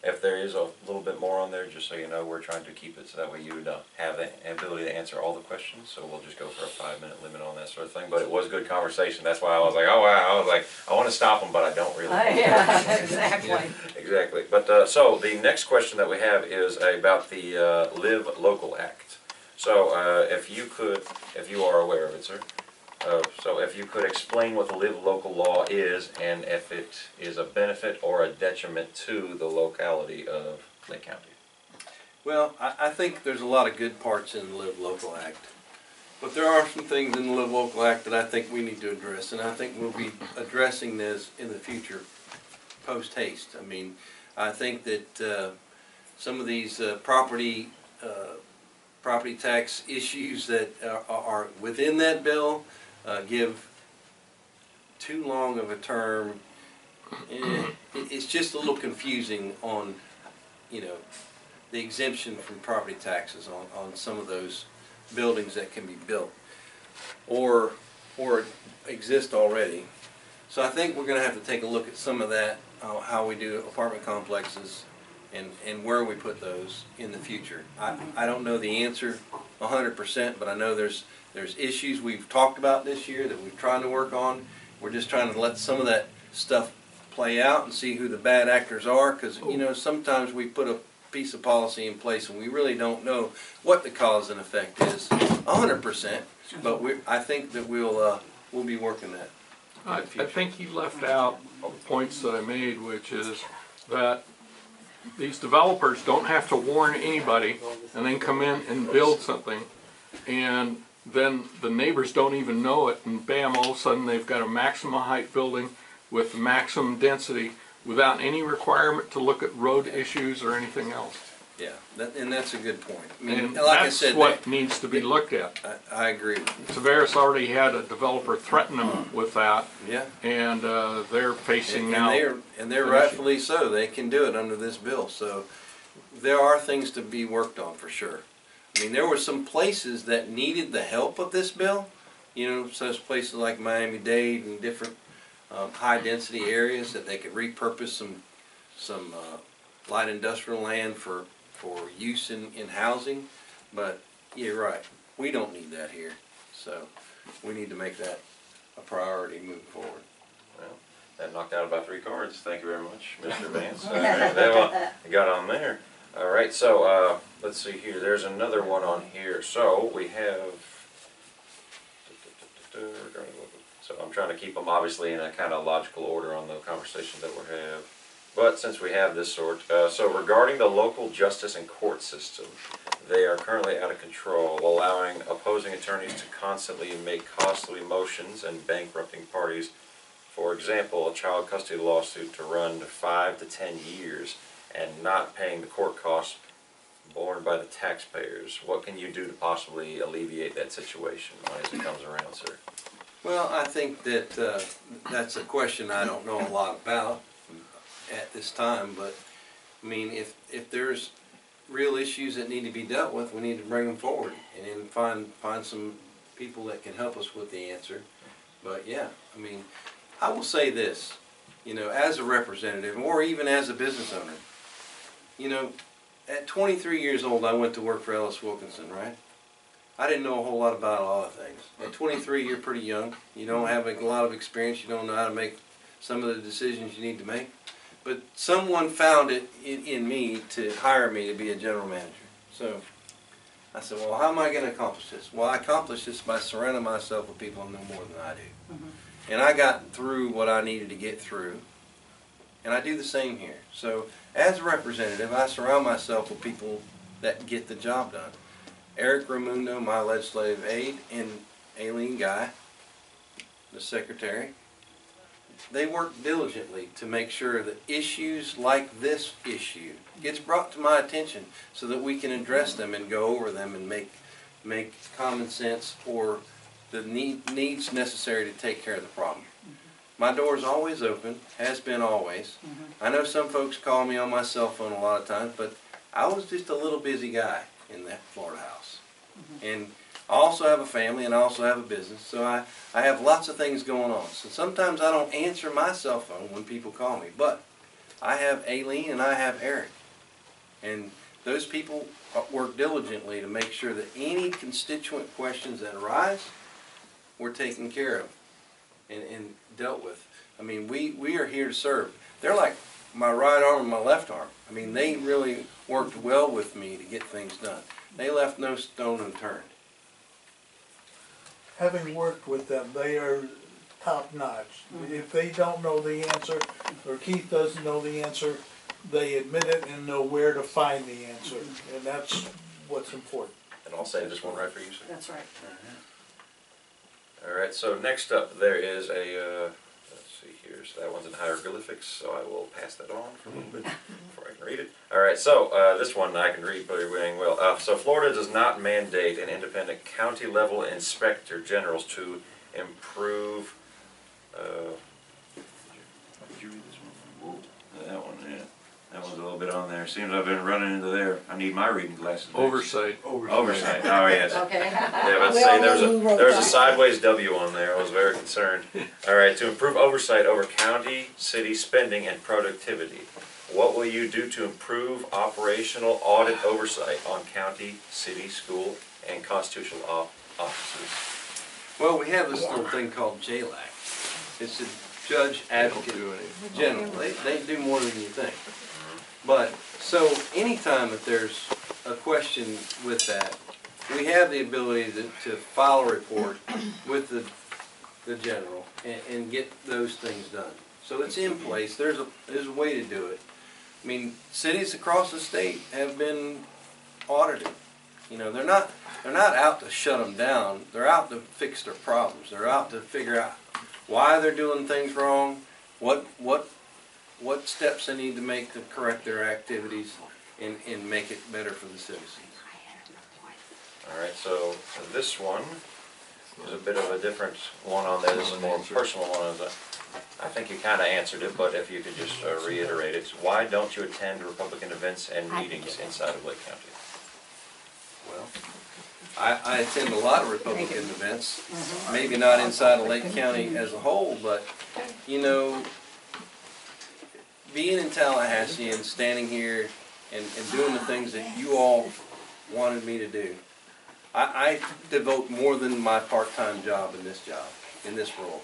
if there is a little bit more on there, just so you know, we're trying to keep it so that way you don't have the ability to answer all the questions. So we'll just go for a five-minute limit on that sort of thing. But it was a good conversation. That's why I was like, oh, wow. I was like, I want to stop them, but I don't really. Yeah, <laughs> exactly. Exactly. But, uh, so the next question that we have is about the, uh, Live Local Act. So, uh, if you could, if you are aware of it, sir, uh, so if you could explain what the Live Local law is and if it is a benefit or a detriment to the locality of Lake County. Well, I, I think there's a lot of good parts in the Live Local Act. But there are some things in the Live Local Act that I think we need to address, and I think we'll be addressing this in the future, post haste. I mean, I think that, uh, some of these, uh, property, uh, property tax issues that are, are within that bill, uh, give too long of a term. Eh, it, it's just a little confusing on, you know, the exemption from property taxes on, on some of those buildings that can be built or, or exist already. So I think we're gonna have to take a look at some of that, uh, how we do apartment complexes and, and where we put those in the future. I, I don't know the answer a hundred percent, but I know there's, there's issues we've talked about this year that we're trying to work on. We're just trying to let some of that stuff play out and see who the bad actors are, cause you know, sometimes we put a piece of policy in place and we really don't know what the cause and effect is a hundred percent. But we, I think that we'll, uh, we'll be working that. I, I think he left out points that I made, which is that these developers don't have to warn anybody and then come in and build something. And then the neighbors don't even know it and bam, all of a sudden they've got a maximum height building with maximum density without any requirement to look at road issues or anything else. Yeah, that, and that's a good point. I mean, And like I that's said, what needs to be looked at. I, I agree. Tavares already had a developer threaten them with that Yeah. and, uh, they're facing And now. they're, and they're rightfully so, they can do it under this bill, so there are things to be worked on for sure. I mean, there were some places that needed the help of this bill, you know, such places like Miami-Dade and different, um, high-density areas that they could repurpose some, some, uh, light industrial land for, for use in, in housing. But you're right, we don't need that here, so we need to make that a priority moving forward. Well, That knocked out about three cards, thank you very much, Mr. Vance. All right, <laughs> that one I got on there. All right, so, uh, let's see here, there's another one on here, so we have. So I'm trying to keep them obviously in a kind of logical order on the conversation that we have. But since we have this sort, uh, so regarding the local justice and court system, they are currently out of control, allowing opposing attorneys to constantly make costly motions and bankrupting parties. For example, a child custody lawsuit to run five to ten years and not paying the court costs borne by the taxpayers. What can you do to possibly alleviate that situation as it comes around, sir? Well, I think that, uh, that's a question I don't know a lot about at this time, but, I mean, if, if there's real issues that need to be dealt with, we need to bring them forward and then find, find some people that can help us with the answer. But yeah, I mean, I will say this, you know, as a representative or even as a business owner, you know, at twenty-three years old, I went to work for Ellis Wilkinson, right? I didn't know a whole lot about a lot of things. At 23, you're pretty young. You don't have a lot of experience. You don't know how to make some of the decisions you need to make. But someone found it in, in me to hire me to be a general manager. So I said, well, how am I going to accomplish this? Well, I accomplish this by surrounding myself with people who know more than I do. Mm-hmm. And I got through what I needed to get through. And I do the same here. So as a representative, I surround myself with people that get the job done. Eric Ramundo, my legislative aide, and Aileen Guy, the secretary, they work diligently to make sure that issues like this issue gets brought to my attention so that we can address them and go over them and make, make common sense or the need, needs necessary to take care of the problem. My door is always open, has been always. I know some folks call me on my cell phone a lot of times, but I was just a little busy guy in that Florida house. And I also have a family and I also have a business, so I, I have lots of things going on. So sometimes I don't answer my cell phone when people call me, but I have Aileen and I have Eric. And those people uh, work diligently to make sure that any constituent questions that arise, we're taken care of and, and dealt with. I mean, we, we are here to serve. They're like my right arm and my left arm. I mean, they really worked well with me to get things done. They left no stone unturned. having worked with them, they are top notch. Mm-hmm. If they don't know the answer, or Keith doesn't know the answer, they admit it and know where to find the answer, mm-hmm. and that's what's important. And I'll say this one right for you, sir. That's right. All right, so next up, there is a, uh, let's see here, so that one's in hieroglyphics, so I will pass that on for a little bit <laughs> before I can read it. All right, so, uh, this one I can read pretty well. Uh, so Florida does not mandate an independent county level inspector generals to improve, uh, did you read this one? Whoa, That one, yeah, that one's a little bit on there. Seems I've been running into there. I need my reading glasses. next. Oversight. Oversight, oh, yes. <laughs> Okay. Yeah, but We say all there's know who a wrote there's a that. sideways W on there. I was very concerned. All right, to improve oversight over county, city spending and productivity. What will you do to improve operational audit oversight on county, city, school, and constitutional op- officers? Well, we have this little thing called JLAC. It's a judge advocate do general. They, they do more than you think. But, so anytime that there's a question with that, we have the ability to, to file a report with the, the general and, and get those things done. So it's in place, there's a, there's a way to do it. I mean, cities across the state have been audited. You know, they're not, they're not out to shut them down, they're out to fix their problems. They're out to figure out why they're doing things wrong, what, what what steps they need to make to correct their activities and, and make it better for the citizens. All right, so this one is a bit of a different one on there. This is a more personal one. Is a- I think you kind of answered it, but if you could just uh, reiterate it. Why don't you attend Republican events and meetings inside of Lake County? Well, I, I attend a lot of Republican events, maybe not inside of Lake County as a whole, but, you know, being in Tallahassee and standing here and, and doing the things that you all wanted me to do, I, I devote more than my part-time job in this job, in this role.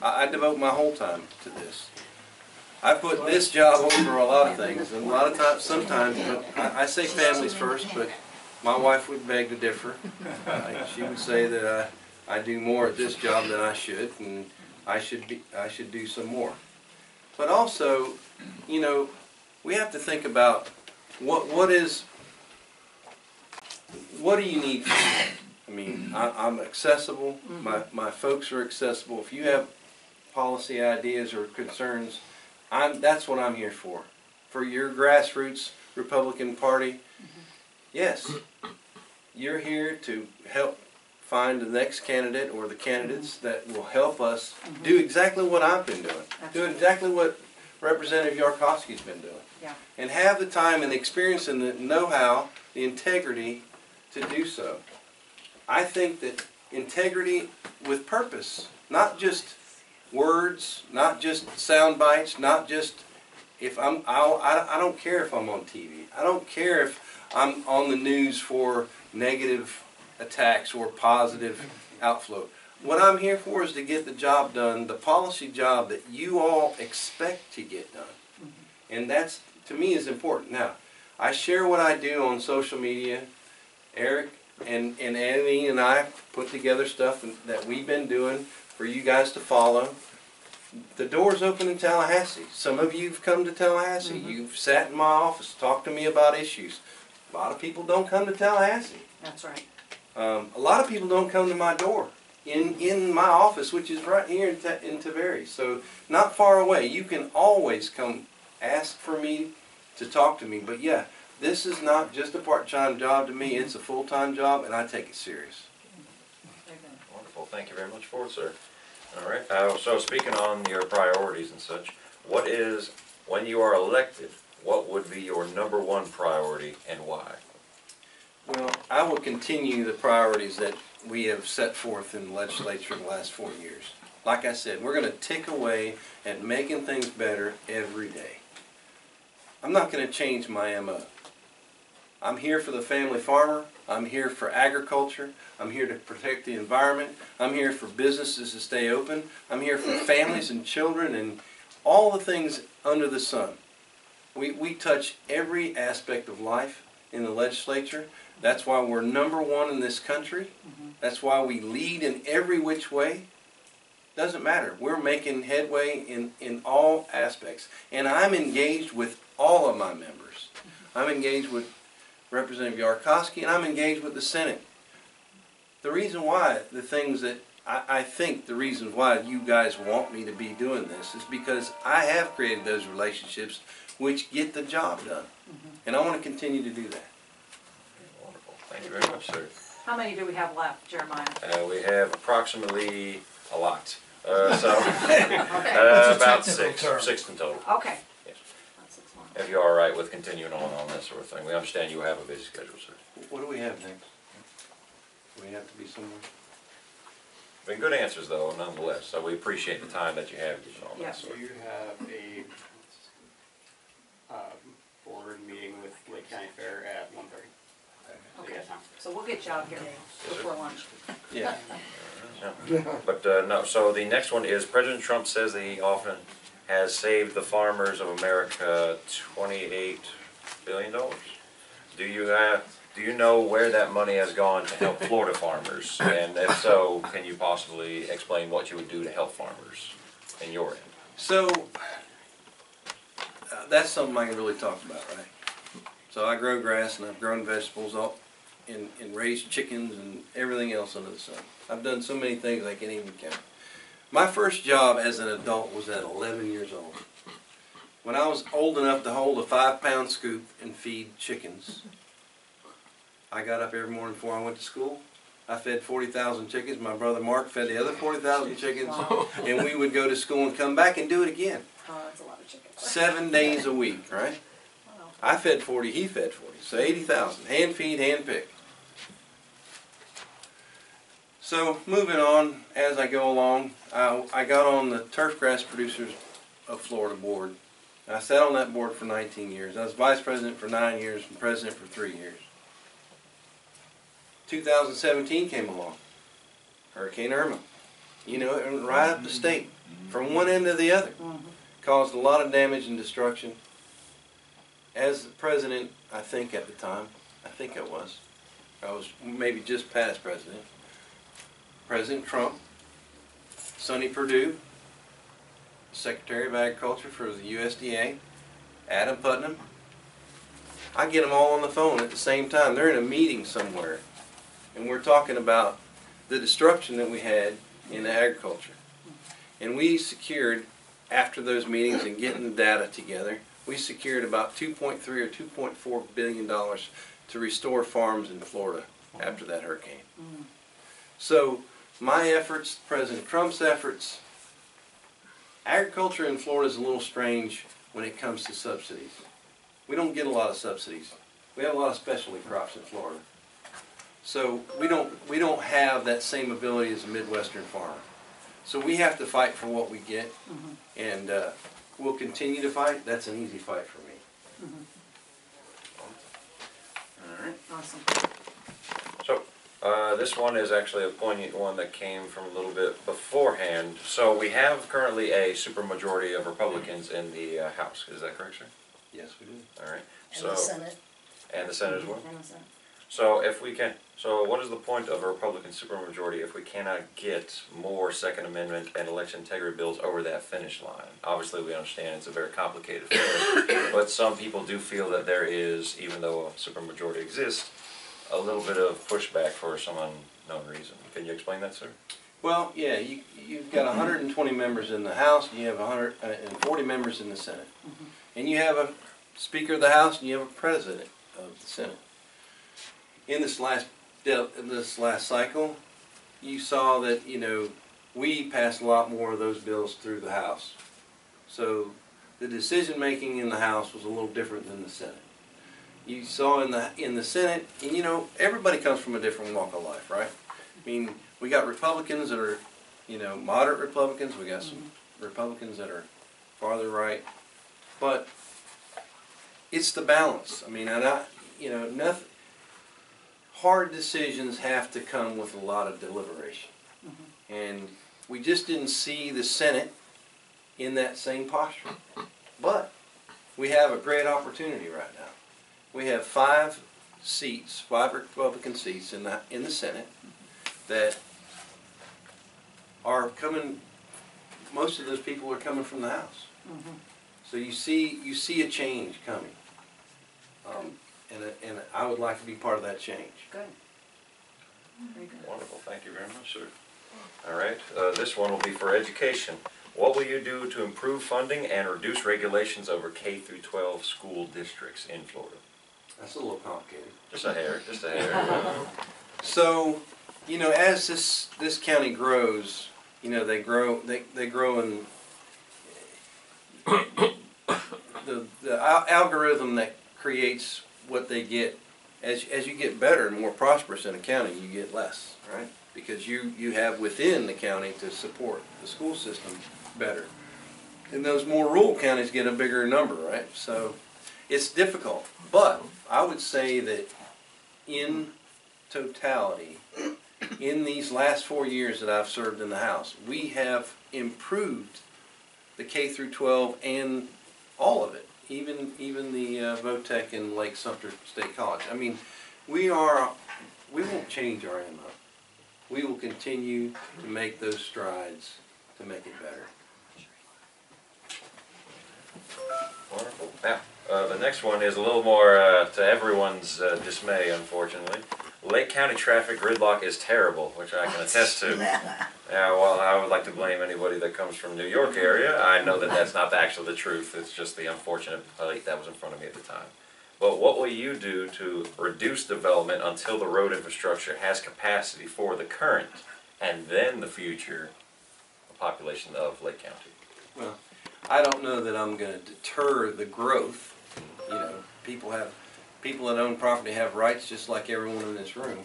I, I devote my whole time to this. I put this job over a lot of things, and a lot of times, sometimes, but I, I say families first, but my wife would beg to differ. Uh, She would say that I, I do more at this job than I should, and I should be, I should do some more. But also, you know, we have to think about what, what is, what do you need? I mean, I, I'm accessible, mm-hmm. my, my folks are accessible. If you have policy ideas or concerns, I'm, that's what I'm here for. For your grassroots Republican Party, mm-hmm. yes, you're here to help find the next candidate or the candidates mm-hmm. that will help us mm-hmm. do exactly what I've been doing. Do Absolutely. exactly what Representative Yarkosky's been doing. Yeah. And have the time and the experience and the know-how, the integrity to do so. I think that integrity with purpose, not just words, not just sound bites, not just if I'm, I'll, I, I don't care if I'm on TV. I don't care if I'm on the news for negative attacks or positive outflow. What I'm here for is to get the job done, the policy job that you all expect to get done. Mm-hmm. And that's, to me, is important. Now, I share what I do on social media. Eric and, and Annie and I put together stuff that we've been doing for you guys to follow. The door's open in Tallahassee. Some of you have come to Tallahassee. Mm-hmm. You've sat in my office, talked to me about issues. A lot of people don't come to Tallahassee. That's right. Um, a lot of people don't come to my door in, in my office, which is right here in, Ta- in Tavares. So not far away. You can always come ask for me to talk to me. But yeah, this is not just a part-time job to me. It's a full-time job, and I take it serious. Wonderful, thank you very much for it, sir. All right, uh, so speaking on your priorities and such, what is, when you are elected, what would be your number one priority and why? Well, I will continue the priorities that we have set forth in the legislature in the last four years. Like I said, we're gonna tick away at making things better every day. I'm not gonna change my MO. I'm here for the family farmer, I'm here for agriculture, I'm here to protect the environment, I'm here for businesses to stay open, I'm here for families and children and all the things under the sun. We, we touch every aspect of life in the legislature. That's why we're number one in this country. Mm-hmm. That's why we lead in every which way. Doesn't matter. We're making headway in, in all aspects. And I'm engaged with all of my members. Mm-hmm. I'm engaged with Representative Yarkosky and I'm engaged with the Senate. The reason why, the things that I, I think the reason why you guys want me to be doing this is because I have created those relationships which get the job done. Mm-hmm. And I want to continue to do that. Wonderful, thank you very much, sir. How many do we have left, Jeremiah? Uh, we have approximately a lot, uh, so, <laughs> Okay, uh, about six, term. six in total. okay. Yes. That's six months. If you're all right with continuing on on this sort of thing, we understand you have a busy schedule, sir. What do we have next? Do we have to be somewhere? Been good answers though, nonetheless, so we appreciate the time that you have given all Yes. this. So you have a, um, board meeting with Lake County Fair at one thirty. So you got time. So we'll get you out here before lunch. Yeah. But, uh, no, so the next one is President Trump says that he often has saved the farmers of America twenty-eight billion dollars. Do you have, do you know where that money has gone to help Florida farmers? And if so, can you possibly explain what you would do to help farmers in your end? So, uh, that's something I can really talk about, right? So I grow grass and I've grown vegetables all, and, and raised chickens and everything else under the sun. I've done so many things I can't even count. My first job as an adult was at eleven years old. When I was old enough to hold a five pound scoop and feed chickens, I got up every morning before I went to school. I fed forty thousand chickens. My brother Mark fed the other forty thousand chickens, and we would go to school and come back and do it again. Oh, that's a lot of chickens. Seven days a week, right? Wow. I fed forty, he fed forty, so eighty thousand. Hand feed, hand pick. So moving on, as I go along, I, I got on the Turfgrass Producers of Florida board. I sat on that board for 19 years. I was vice president for nine years and president for three years. 2017 came along. Hurricane Irma. You know, it went right up the state, from one end to the other. Mm-hmm. Caused a lot of damage and destruction. As president, I think at the time, I think I was, I was maybe just past president. President Trump, Sonny Perdue, Secretary of Agriculture for the USDA, Adam Putnam. I get them all on the phone at the same time. They're in a meeting somewhere, and we're talking about the destruction that we had in agriculture. And we secured, after those meetings and getting the data together, we secured about 2.3 or 2.4 billion dollars to restore farms in Florida after that hurricane. Mm. So my efforts, President Trump's efforts, agriculture in Florida is a little strange when it comes to subsidies. We don't get a lot of subsidies. We have a lot of specialty crops in Florida. So we don't, we don't have that same ability as a Midwestern farmer. So we have to fight for what we get, and uh, we'll continue to fight. That's an easy fight for me. All right. Awesome. So, uh, this one is actually a poignant one that came from a little bit beforehand. So we have currently a supermajority of Republicans in the uh, House, is that correct, sir? Yes, we do. All right. And So the Senate, And the Senate as well? Innocent. So if we can, so what is the point of a Republican supermajority if we cannot get more Second Amendment and election integrity bills over that finish line? Obviously, we understand it's a very complicated affair, but some people do feel that there is, even though a supermajority exists, a little bit of pushback for some unknown reason. Can you explain that, sir? Well, yeah, you, you've got hundred and twenty members in the House, and you have hundred uh, forty members in the Senate. And you have a Speaker of the House, and you have a President of the Senate. In this last, del- in this last cycle, you saw that, you know, we passed a lot more of those bills through the House. So the decision-making in the House was a little different than the Senate. You saw in the, in the Senate, and you know, everybody comes from a different walk of life, right? I mean, we got Republicans that are, you know, moderate Republicans, we got some mm-hmm. Republicans that are farther right, but it's the balance. I mean, and I, you know, nothing, hard decisions have to come with a lot of deliberation. Mm-hmm. And we just didn't see the Senate in that same posture. But we have a great opportunity right now. We have five seats, five Republican seats in the, in the Senate that are coming, most of those people are coming from the House. So you see, you see a change coming. Um, and, and I would like to be part of that change. Good. Very good. Wonderful, thank you very much, sir. All right, uh, this one will be for education. What will you do to improve funding and reduce regulations over K through twelve school districts in Florida? That's a little complicated. Just a hair, just a hair. <laughs> So, you know, as this, this county grows, you know, they grow, they, they grow in, the, the al- algorithm that creates what they get, as, as you get better and more prosperous in a county, you get less, right? Because you, you have within the county to support the school system better. And those more rural counties get a bigger number, right? So, it's difficult, but I would say that in totality, in these last four years that I've served in the House, we have improved the K through 12 and all of it, even even the uh, VOTEC and Lake Sumter State College. I mean, we are we won't change our MO. We will continue to make those strides to make it better. Wonderful. Now, uh, the next one is a little more uh, to everyone's uh, dismay, unfortunately. Lake County traffic gridlock is terrible, which I can attest to. <laughs> Yeah, well, I would like to blame anybody that comes from New York area. I know that that's not actually the truth. It's just the unfortunate plate that was in front of me at the time. But what will you do to reduce development until the road infrastructure has capacity for the current and then the future population of Lake County? Well, I don't know that I'm going to deter the growth. You know, people have people that own property have rights just like everyone in this room.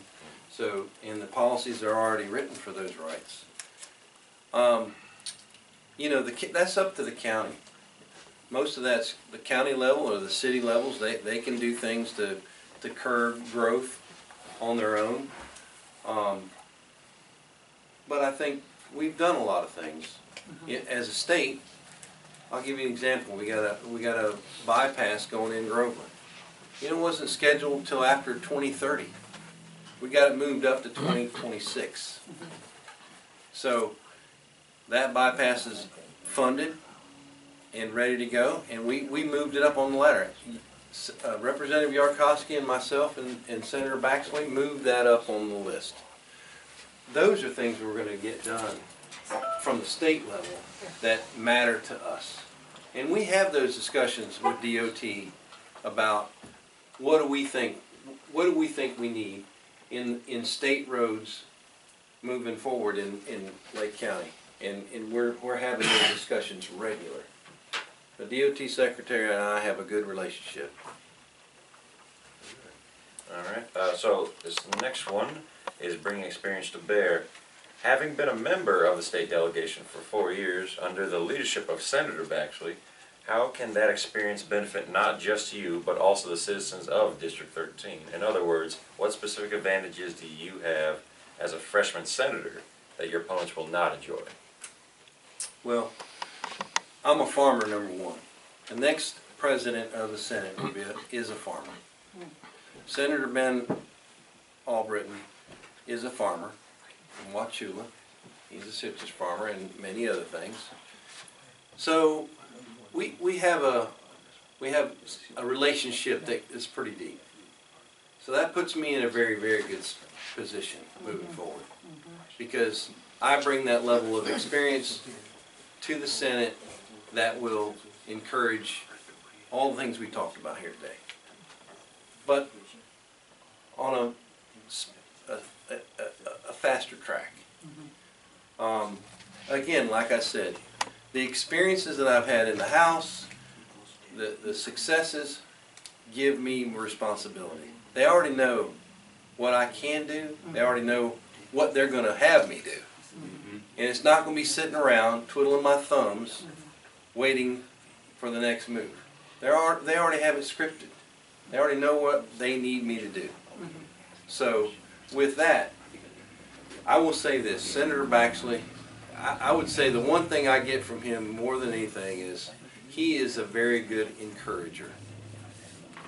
So, and the policies are already written for those rights. Um, you know, the, that's up to the county. Most of that's the county level or the city levels, they, they can do things to, to curb growth on their own. Um, but I think we've done a lot of things. I- As a state, I'll give you an example, we got a, we got a bypass going in Groveland. You know, it wasn't scheduled till after twenty thirty. We got it moved up to twenty twenty-six. So, that bypass is funded and ready to go, and we, we moved it up on the ladder. Uh, Representative Yarkosky and myself and, and Senator Baxley moved that up on the list. Those are things we're gonna get done from the state level that matter to us. And we have those discussions with DOT about what do we think, what do we think we need in, in state roads moving forward in, in Lake County? And, and we're, we're having those discussions regular. The DOT secretary and I have a good relationship. All right, uh, so this next one is bringing experience to bear. Having been a member of the state delegation for four years under the leadership of Senator Baxley, how can that experience benefit not just you, but also the citizens of District thirteen? In other words, what specific advantages do you have as a freshman senator that your opponents will not enjoy? Well, I'm a farmer, number one. The next president of the Senate will be, a- is a farmer. Hmm. Senator Ben Albritton is a farmer from Wauchula. He's a citrus farmer and many other things. So, we, we have a, we have a relationship that is pretty deep. So that puts me in a very, very good position moving mm-hmm. forward. Mm-hmm. Because I bring that level of experience to the Senate that will encourage all the things we talked about here today. But on a, s- a, a- a- a faster track. Mm-hmm. Um, again, like I said, the experiences that I've had in the House, the, the successes give me responsibility. They already know what I can do, they already know what they're gonna have me do. Mm-hmm. And it's not gonna be sitting around twiddling my thumbs, mm-hmm. waiting for the next move. They are, they already have it scripted. They already know what they need me to do. So, with that, I will say this, Senator Baxley, I, I would say the one thing I get from him more than anything is, he is a very good encourager.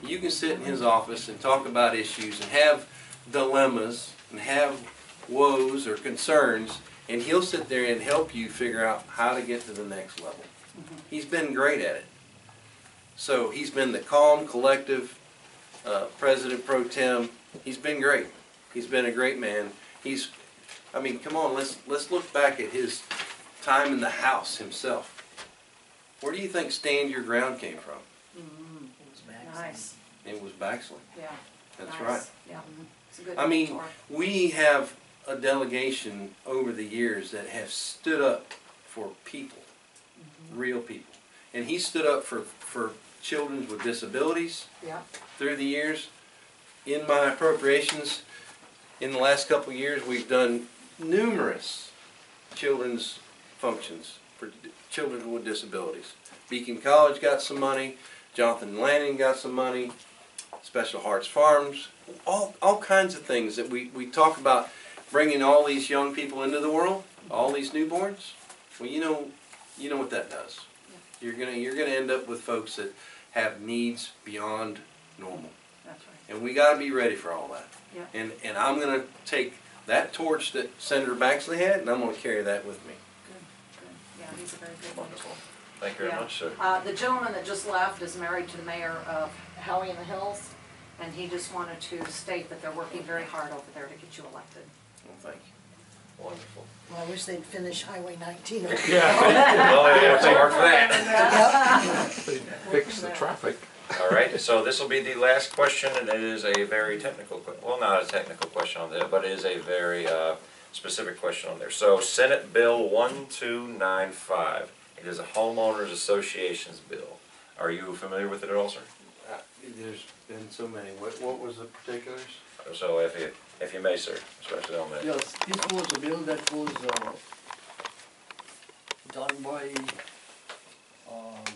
You can sit in his office and talk about issues and have dilemmas and have woes or concerns, and he'll sit there and help you figure out how to get to the next level. He's been great at it. So he's been the calm, collective, uh, president pro tem. He's been great. He's been a great man. He's, I mean, come on, let's, let's look back at his time in the House himself. Where do you think stand your ground came from? Nice, It was Baxley. It was Baxley. Yeah. That's nice, right. Yeah, it's a good I mean, mentor. we have a delegation over the years that have stood up for people, mm-hmm. real people. And he stood up for, for children with disabilities Yeah, through the years. In my appropriations, in the last couple of years, we've done numerous children's functions for children with disabilities. Beacon College got some money, Jonathan Lanning got some money, Special Hearts Farms, all, all kinds of things that we, we talk about bringing all these young people into the world, all these newborns. Well, you know, you know what that does. You're gonna, you're gonna end up with folks that have needs beyond normal. that's right, And we gotta be ready for all that. Yeah. And, and I'm gonna take that torch that Senator Baxley had, and I'm gonna carry that with me. good, good. Yeah, he's a very good one. Wonderful. Thank you very Yeah. much, sir. Uh, the gentleman that just left is married to the mayor of Howey in the Hills, and he just wanted to state that they're working very hard over there to get you elected. Well, thank you. Wonderful. Well, I wish they'd finish Highway nineteen. <laughs> Yeah, Well, yeah, take hard for that. they fix the traffic. All right, so this will be the last question, and it is a very technical, que- well, not a technical question on there, but it is a very uh, specific question on there. So Senate Bill 1295, it is a homeowners associations bill. Are you familiar with it at all, sir? Uh, there's been so many. What, what was the particulars? So if you, if you may, sir, especially on that. Yes, this was a bill that was uh, done by, uh,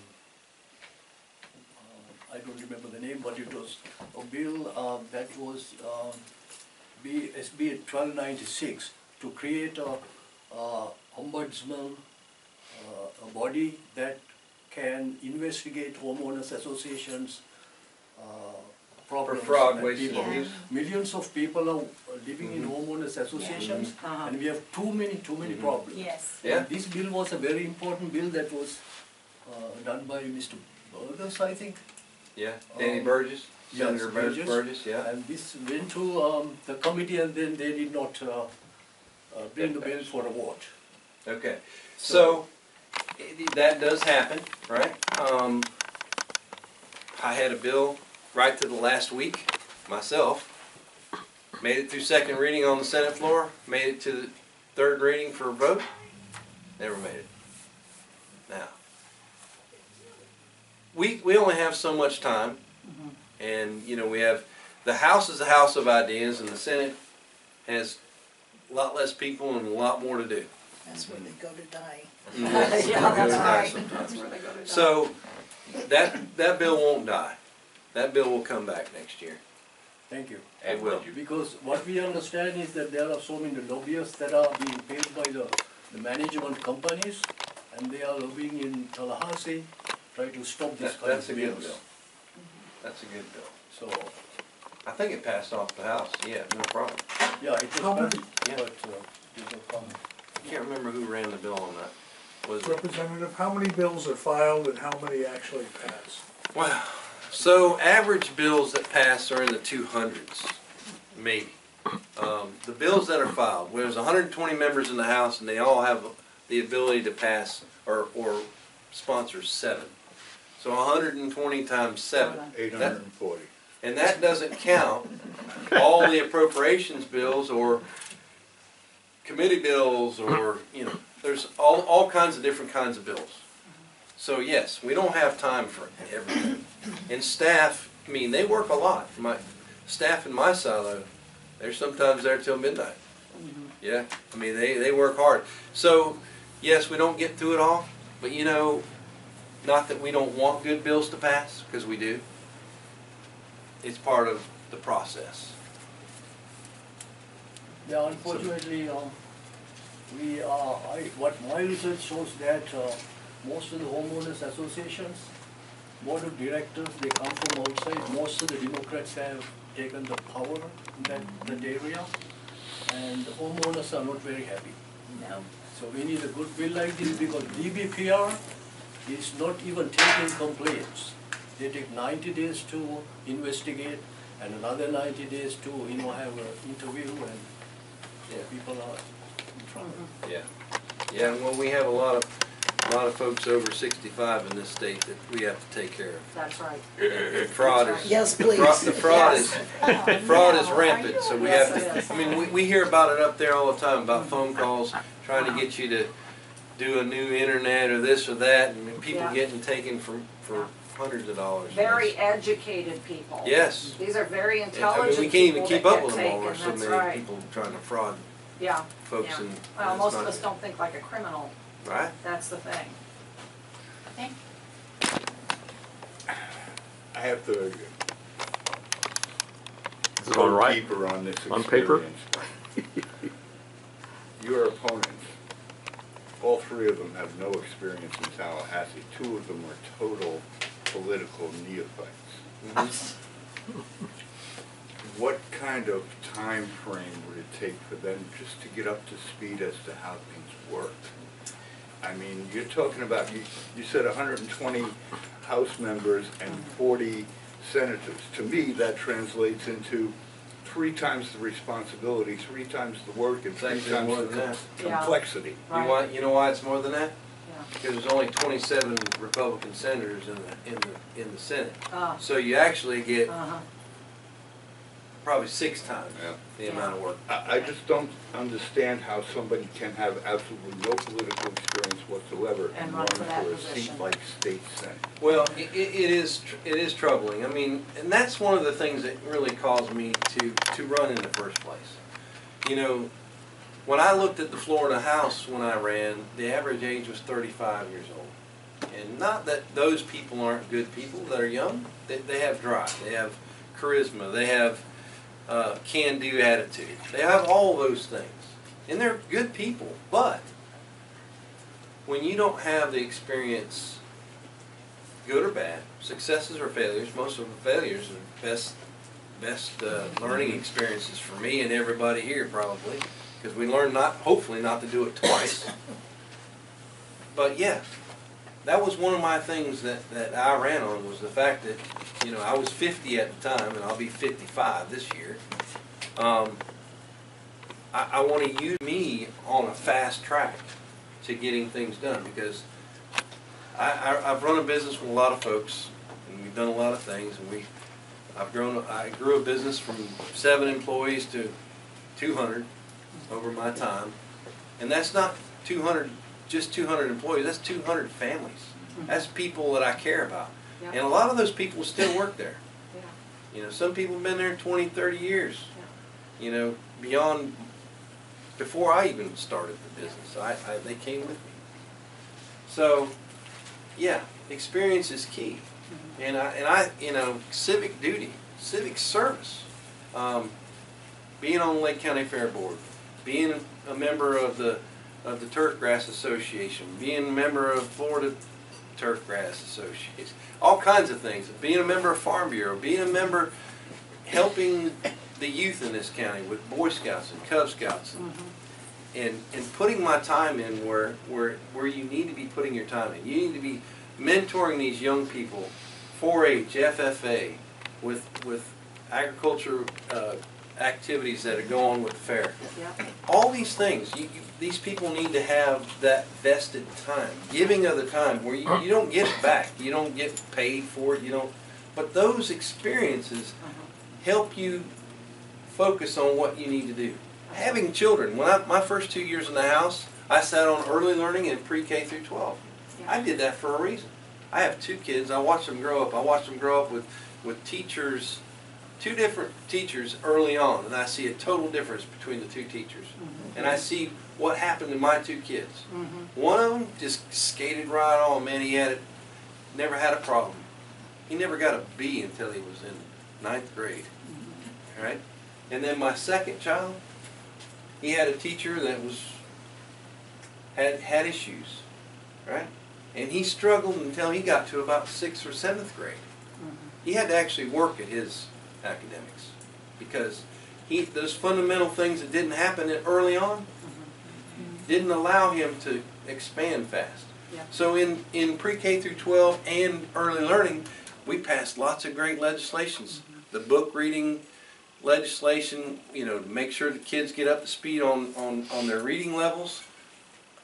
I don't remember the name, but it was a bill uh, that was um, B, SB twelve ninety-six to create a uh, ombudsman, uh, a body that can investigate homeowners associations uh, For fraud, waste, people- and abuse? millions of people are uh, living in homeowners associations, Uh-huh. and we have too many, too many problems. Yes. Yeah. And This bill was a very important bill that was uh, done by Mr. Burgess, I think. Yeah, Danny Um, Burgess, yes, Senator Bur- Burgess. Burgess, yeah. And this went to um, the committee and then they did not uh, uh, bring the bill for a vote. Okay, so, i- that does happen, right? Um, I had a bill right to the last week, myself. Made it through second reading on the Senate floor, made it to the third reading for a vote, never made it. Now, we, we only have so much time, mm-hmm. and, you know, we have, the House is a house of ideas, and the Senate has a lot less people and a lot more to do. That's where they go to die. Mm-hmm. <laughs> Yeah, that's right. That's where they go to die. So, that, that bill won't die. That bill will come back next year. Thank you. It will. Because what we understand is that there are so many lobbyists that are being paid by the, the management companies, and they are lobbying in Tallahassee, trying to stop this That, kind that's a good bills. bill. That's a good bill. So, I think it passed off the House, yeah, no problem. yeah, it How was, many- but, uh, there's no problem. I can't remember who ran the bill on that. Was it? Representative, how many bills are filed and how many actually pass? Wow. So average bills that pass are in the two hundreds, maybe. Um, the bills that are filed, where there's hundred and twenty members in the House and they all have the ability to pass or, or sponsor seven. So hundred and twenty times seven. Eight hundred and forty. And that doesn't count all the appropriations bills or committee bills or, you know, there's all, all kinds of different kinds of bills. So yes, we don't have time for everything. And staff, I mean, they work a lot. My, staff in my silo, they're sometimes there till midnight. Mm-hmm. Yeah, I mean, they, they work hard. So, yes, we don't get through it all, but you know, not that we don't want good bills to pass, because we do it's part of the process. Yeah, unfortunately, um, we are, I, what my research shows that, uh, most of the homeowners associations, board of directors, they come from outside, most of the Democrats have taken the power in that, that area, and the homeowners are not very happy. No. So we need a good bill like this, because DBPR is not even taking complaints. They take ninety days to investigate, and another ninety days to, you know, have an interview, and Yeah. people are in trouble. Yeah. Yeah, well, we have a lot of, a lot of folks over sixty-five in this state that we have to take care of. That's right. And and fraud is. Yes, the fraud- please. The fraud is, fraud is no, are rampant, so we Yes, have to, is. I mean, we, we hear about it up there all the time, about phone calls, trying to get you to do a new internet or this or that, and people Yeah. getting taken for, for hundreds of dollars. Very educated people. Yes. These are very And, I mean, we can't even keep up with them all, there's so many right. people trying to fraud Yeah, folks yeah. and. Well, and most of us good. don't think like a criminal, Right? that's the thing. I have to Is it go all right? deeper on this On paper? experience. <laughs> Your opponents, all three of them have no experience in Tallahassee. Two of them are total political neophytes. <laughs> What kind of time frame would it take for them just to get up to speed as to how things work? I mean, you're talking about, you, you said hundred and twenty House members and forty senators. To me, that translates into three times the responsibility, three times the work, and It's three actually times more the than that. com- Yeah. complexity. You Right. want, you know why it's more than that? Yeah. Because there's only twenty-seven Republican senators in the, in the, in the Senate. Ah, So you actually get uh-huh, probably six times Yeah. the amount of work. I, I just don't understand how somebody can have absolutely no political experience whatsoever And and run run for that for a position. seat like state senate. Well, i i it is, tr- it is troubling. I mean, and that's one of the things that really caused me to, to run in the first place. You know, when I looked at the Florida House when I ran, the average age was thirty-five years old. And not that those people aren't good people that are young, they, they have drive, they have charisma, they have, uh, can-do attitude. They have all those things. And they're good people, but when you don't have the experience good or bad, successes or failures. Most of the failures are best best uh, learning experiences for me and everybody here probably, because we learn not hopefully not to do it twice. <laughs> But yeah, that was one of my things that, that I ran on was the fact that you know I was 50 at the time and I'll be 55 this year. Um, I, I want to use me on a fast track to getting things done because I, I, I've run a business with a lot of folks, and we've done a lot of things, and we, I've grown, I grew a business from seven employees to two hundred over my time. And that's not two hundred, just two hundred employees, that's two hundred families. Mm-hmm. That's people that I care about. And a lot of those people still work there. Yeah. You know, some people have been there 20, 30 years. You know, beyond, before I even started the business, I, I, they came with me. So, yeah, experience is key. And I, and I, you know, civic duty, civic service, um, being on the Lake County Fair Board, being a member of the, of the Turf Grass Association, being a member of Florida Turfgrass Association, all kinds of things, being a member of Farm Bureau, being a member, helping the youth in this county with Boy Scouts and Cub Scouts and and, and putting my time in where, where, where you need to be putting your time in. You need to be mentoring these young people, 4-H, FFA, with, with agriculture uh, activities that are going with the fair. Yeah. All these things, you, you, these people need to have that vested time, giving of the time where you, you don't get it back. You don't get paid for it. You don't. But those experiences help you focus on what you need to do. Having children, when I, my first two years in the house, I sat on early learning and pre-K through 12. I did that for a reason. I have two kids. I watched them grow up. I watched them grow up with, with teachers, two different teachers early on, and I see a total difference between the two teachers. Mm-hmm. And I see what happened to my two kids. Mm-hmm. One of them just skated right on, man. He had it, never had a problem. He never got a B until he was in ninth grade. Mm-hmm. All right? And then my second child, he had a teacher that was had had issues, right? And he struggled until he got to about sixth or seventh grade. Mm-hmm. He had to actually work at his academics because he those fundamental things that didn't happen early on mm-hmm. didn't allow him to expand fast. Yeah. So in, in pre-K through 12 and early learning, we passed lots of great legislations. Mm-hmm. The book reading legislation, you know, to make sure the kids get up to speed on, on, on their reading levels.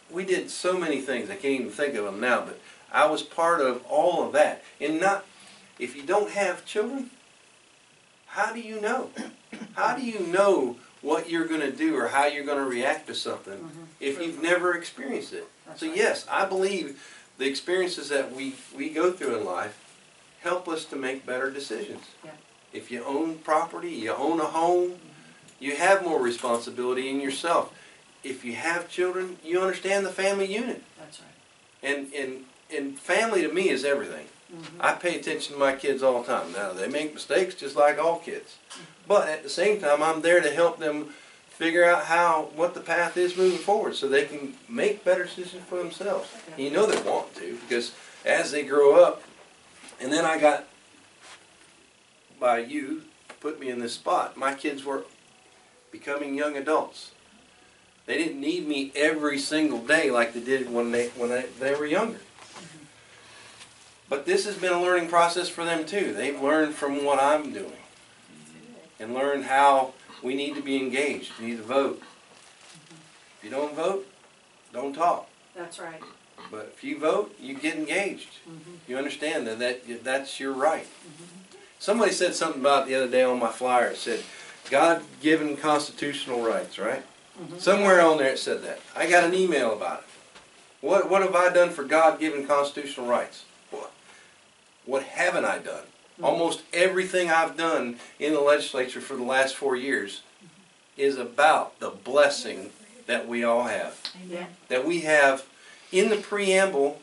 We did so many things, I can't even think of them now, but I was part of all of that. And not, if you don't have children, how do you know? How do you know what you're going to do or how you're going to react to something mm-hmm. if you've never experienced it? That's So right. yes, I believe the experiences that we, we go through in life help us to make better decisions. Yeah. If you own property, you own a home, you have more responsibility in yourself. If you have children, you understand the family unit. That's right. And, and, and family to me is everything. Mm-hmm. I pay attention to my kids all the time. Now, they make mistakes just like all kids. But at the same time, I'm there to help them figure out how, what the path is moving forward so they can make better decisions for themselves. And you know they want to because as they grow up, and then I got, by you, put me in this spot. My kids were becoming young adults. They didn't need me every single day like they did when they, when they, they were younger. But this has been a learning process for them too. They've learned from what I'm doing and learned how we need to be engaged. You need to vote. If you don't vote, don't talk. That's right. But if you vote, you get engaged. Mm-hmm. You understand that, that that's your right. Mm-hmm. Somebody said something about it the other day on my flyer. It said, God-given constitutional rights, right? Mm-hmm. Somewhere on there it said that. I got an email about it. What, what have I done for God-given constitutional rights? What, what haven't I done? Mm-hmm. Almost everything I've done in the legislature for the last four years mm-hmm. is about the blessing that we all have. Amen. That we have in the preamble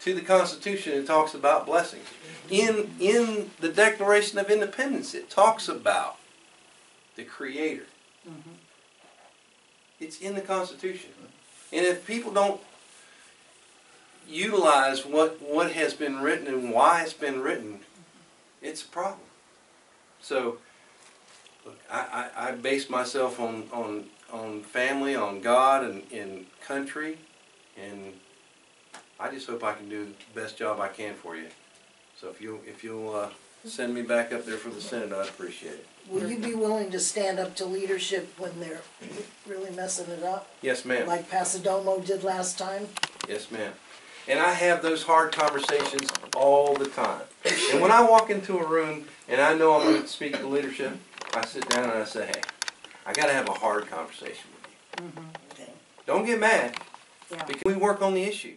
to the Constitution, it talks about blessings. In, in the Declaration of Independence, it talks about the Creator. Mm-hmm. It's in the Constitution. And if people don't utilize what, what has been written and why it's been written, it's a problem. So, look, I, I, I base myself on, on, on family, on God, and, and country, and I just hope I can do the best job I can for you. So if you if you'll uh, send me back up there for the Senate, I'd appreciate it. Will you be willing to stand up to leadership when they're really messing it up? Yes, ma'am. Like Passidomo did last time? Yes, ma'am. And I have those hard conversations all the time. And when I walk into a room and I know I'm going to speak to leadership, I sit down and I say, hey, I got to have a hard conversation with you. Okay. Don't get mad Yeah. because we work on the issue.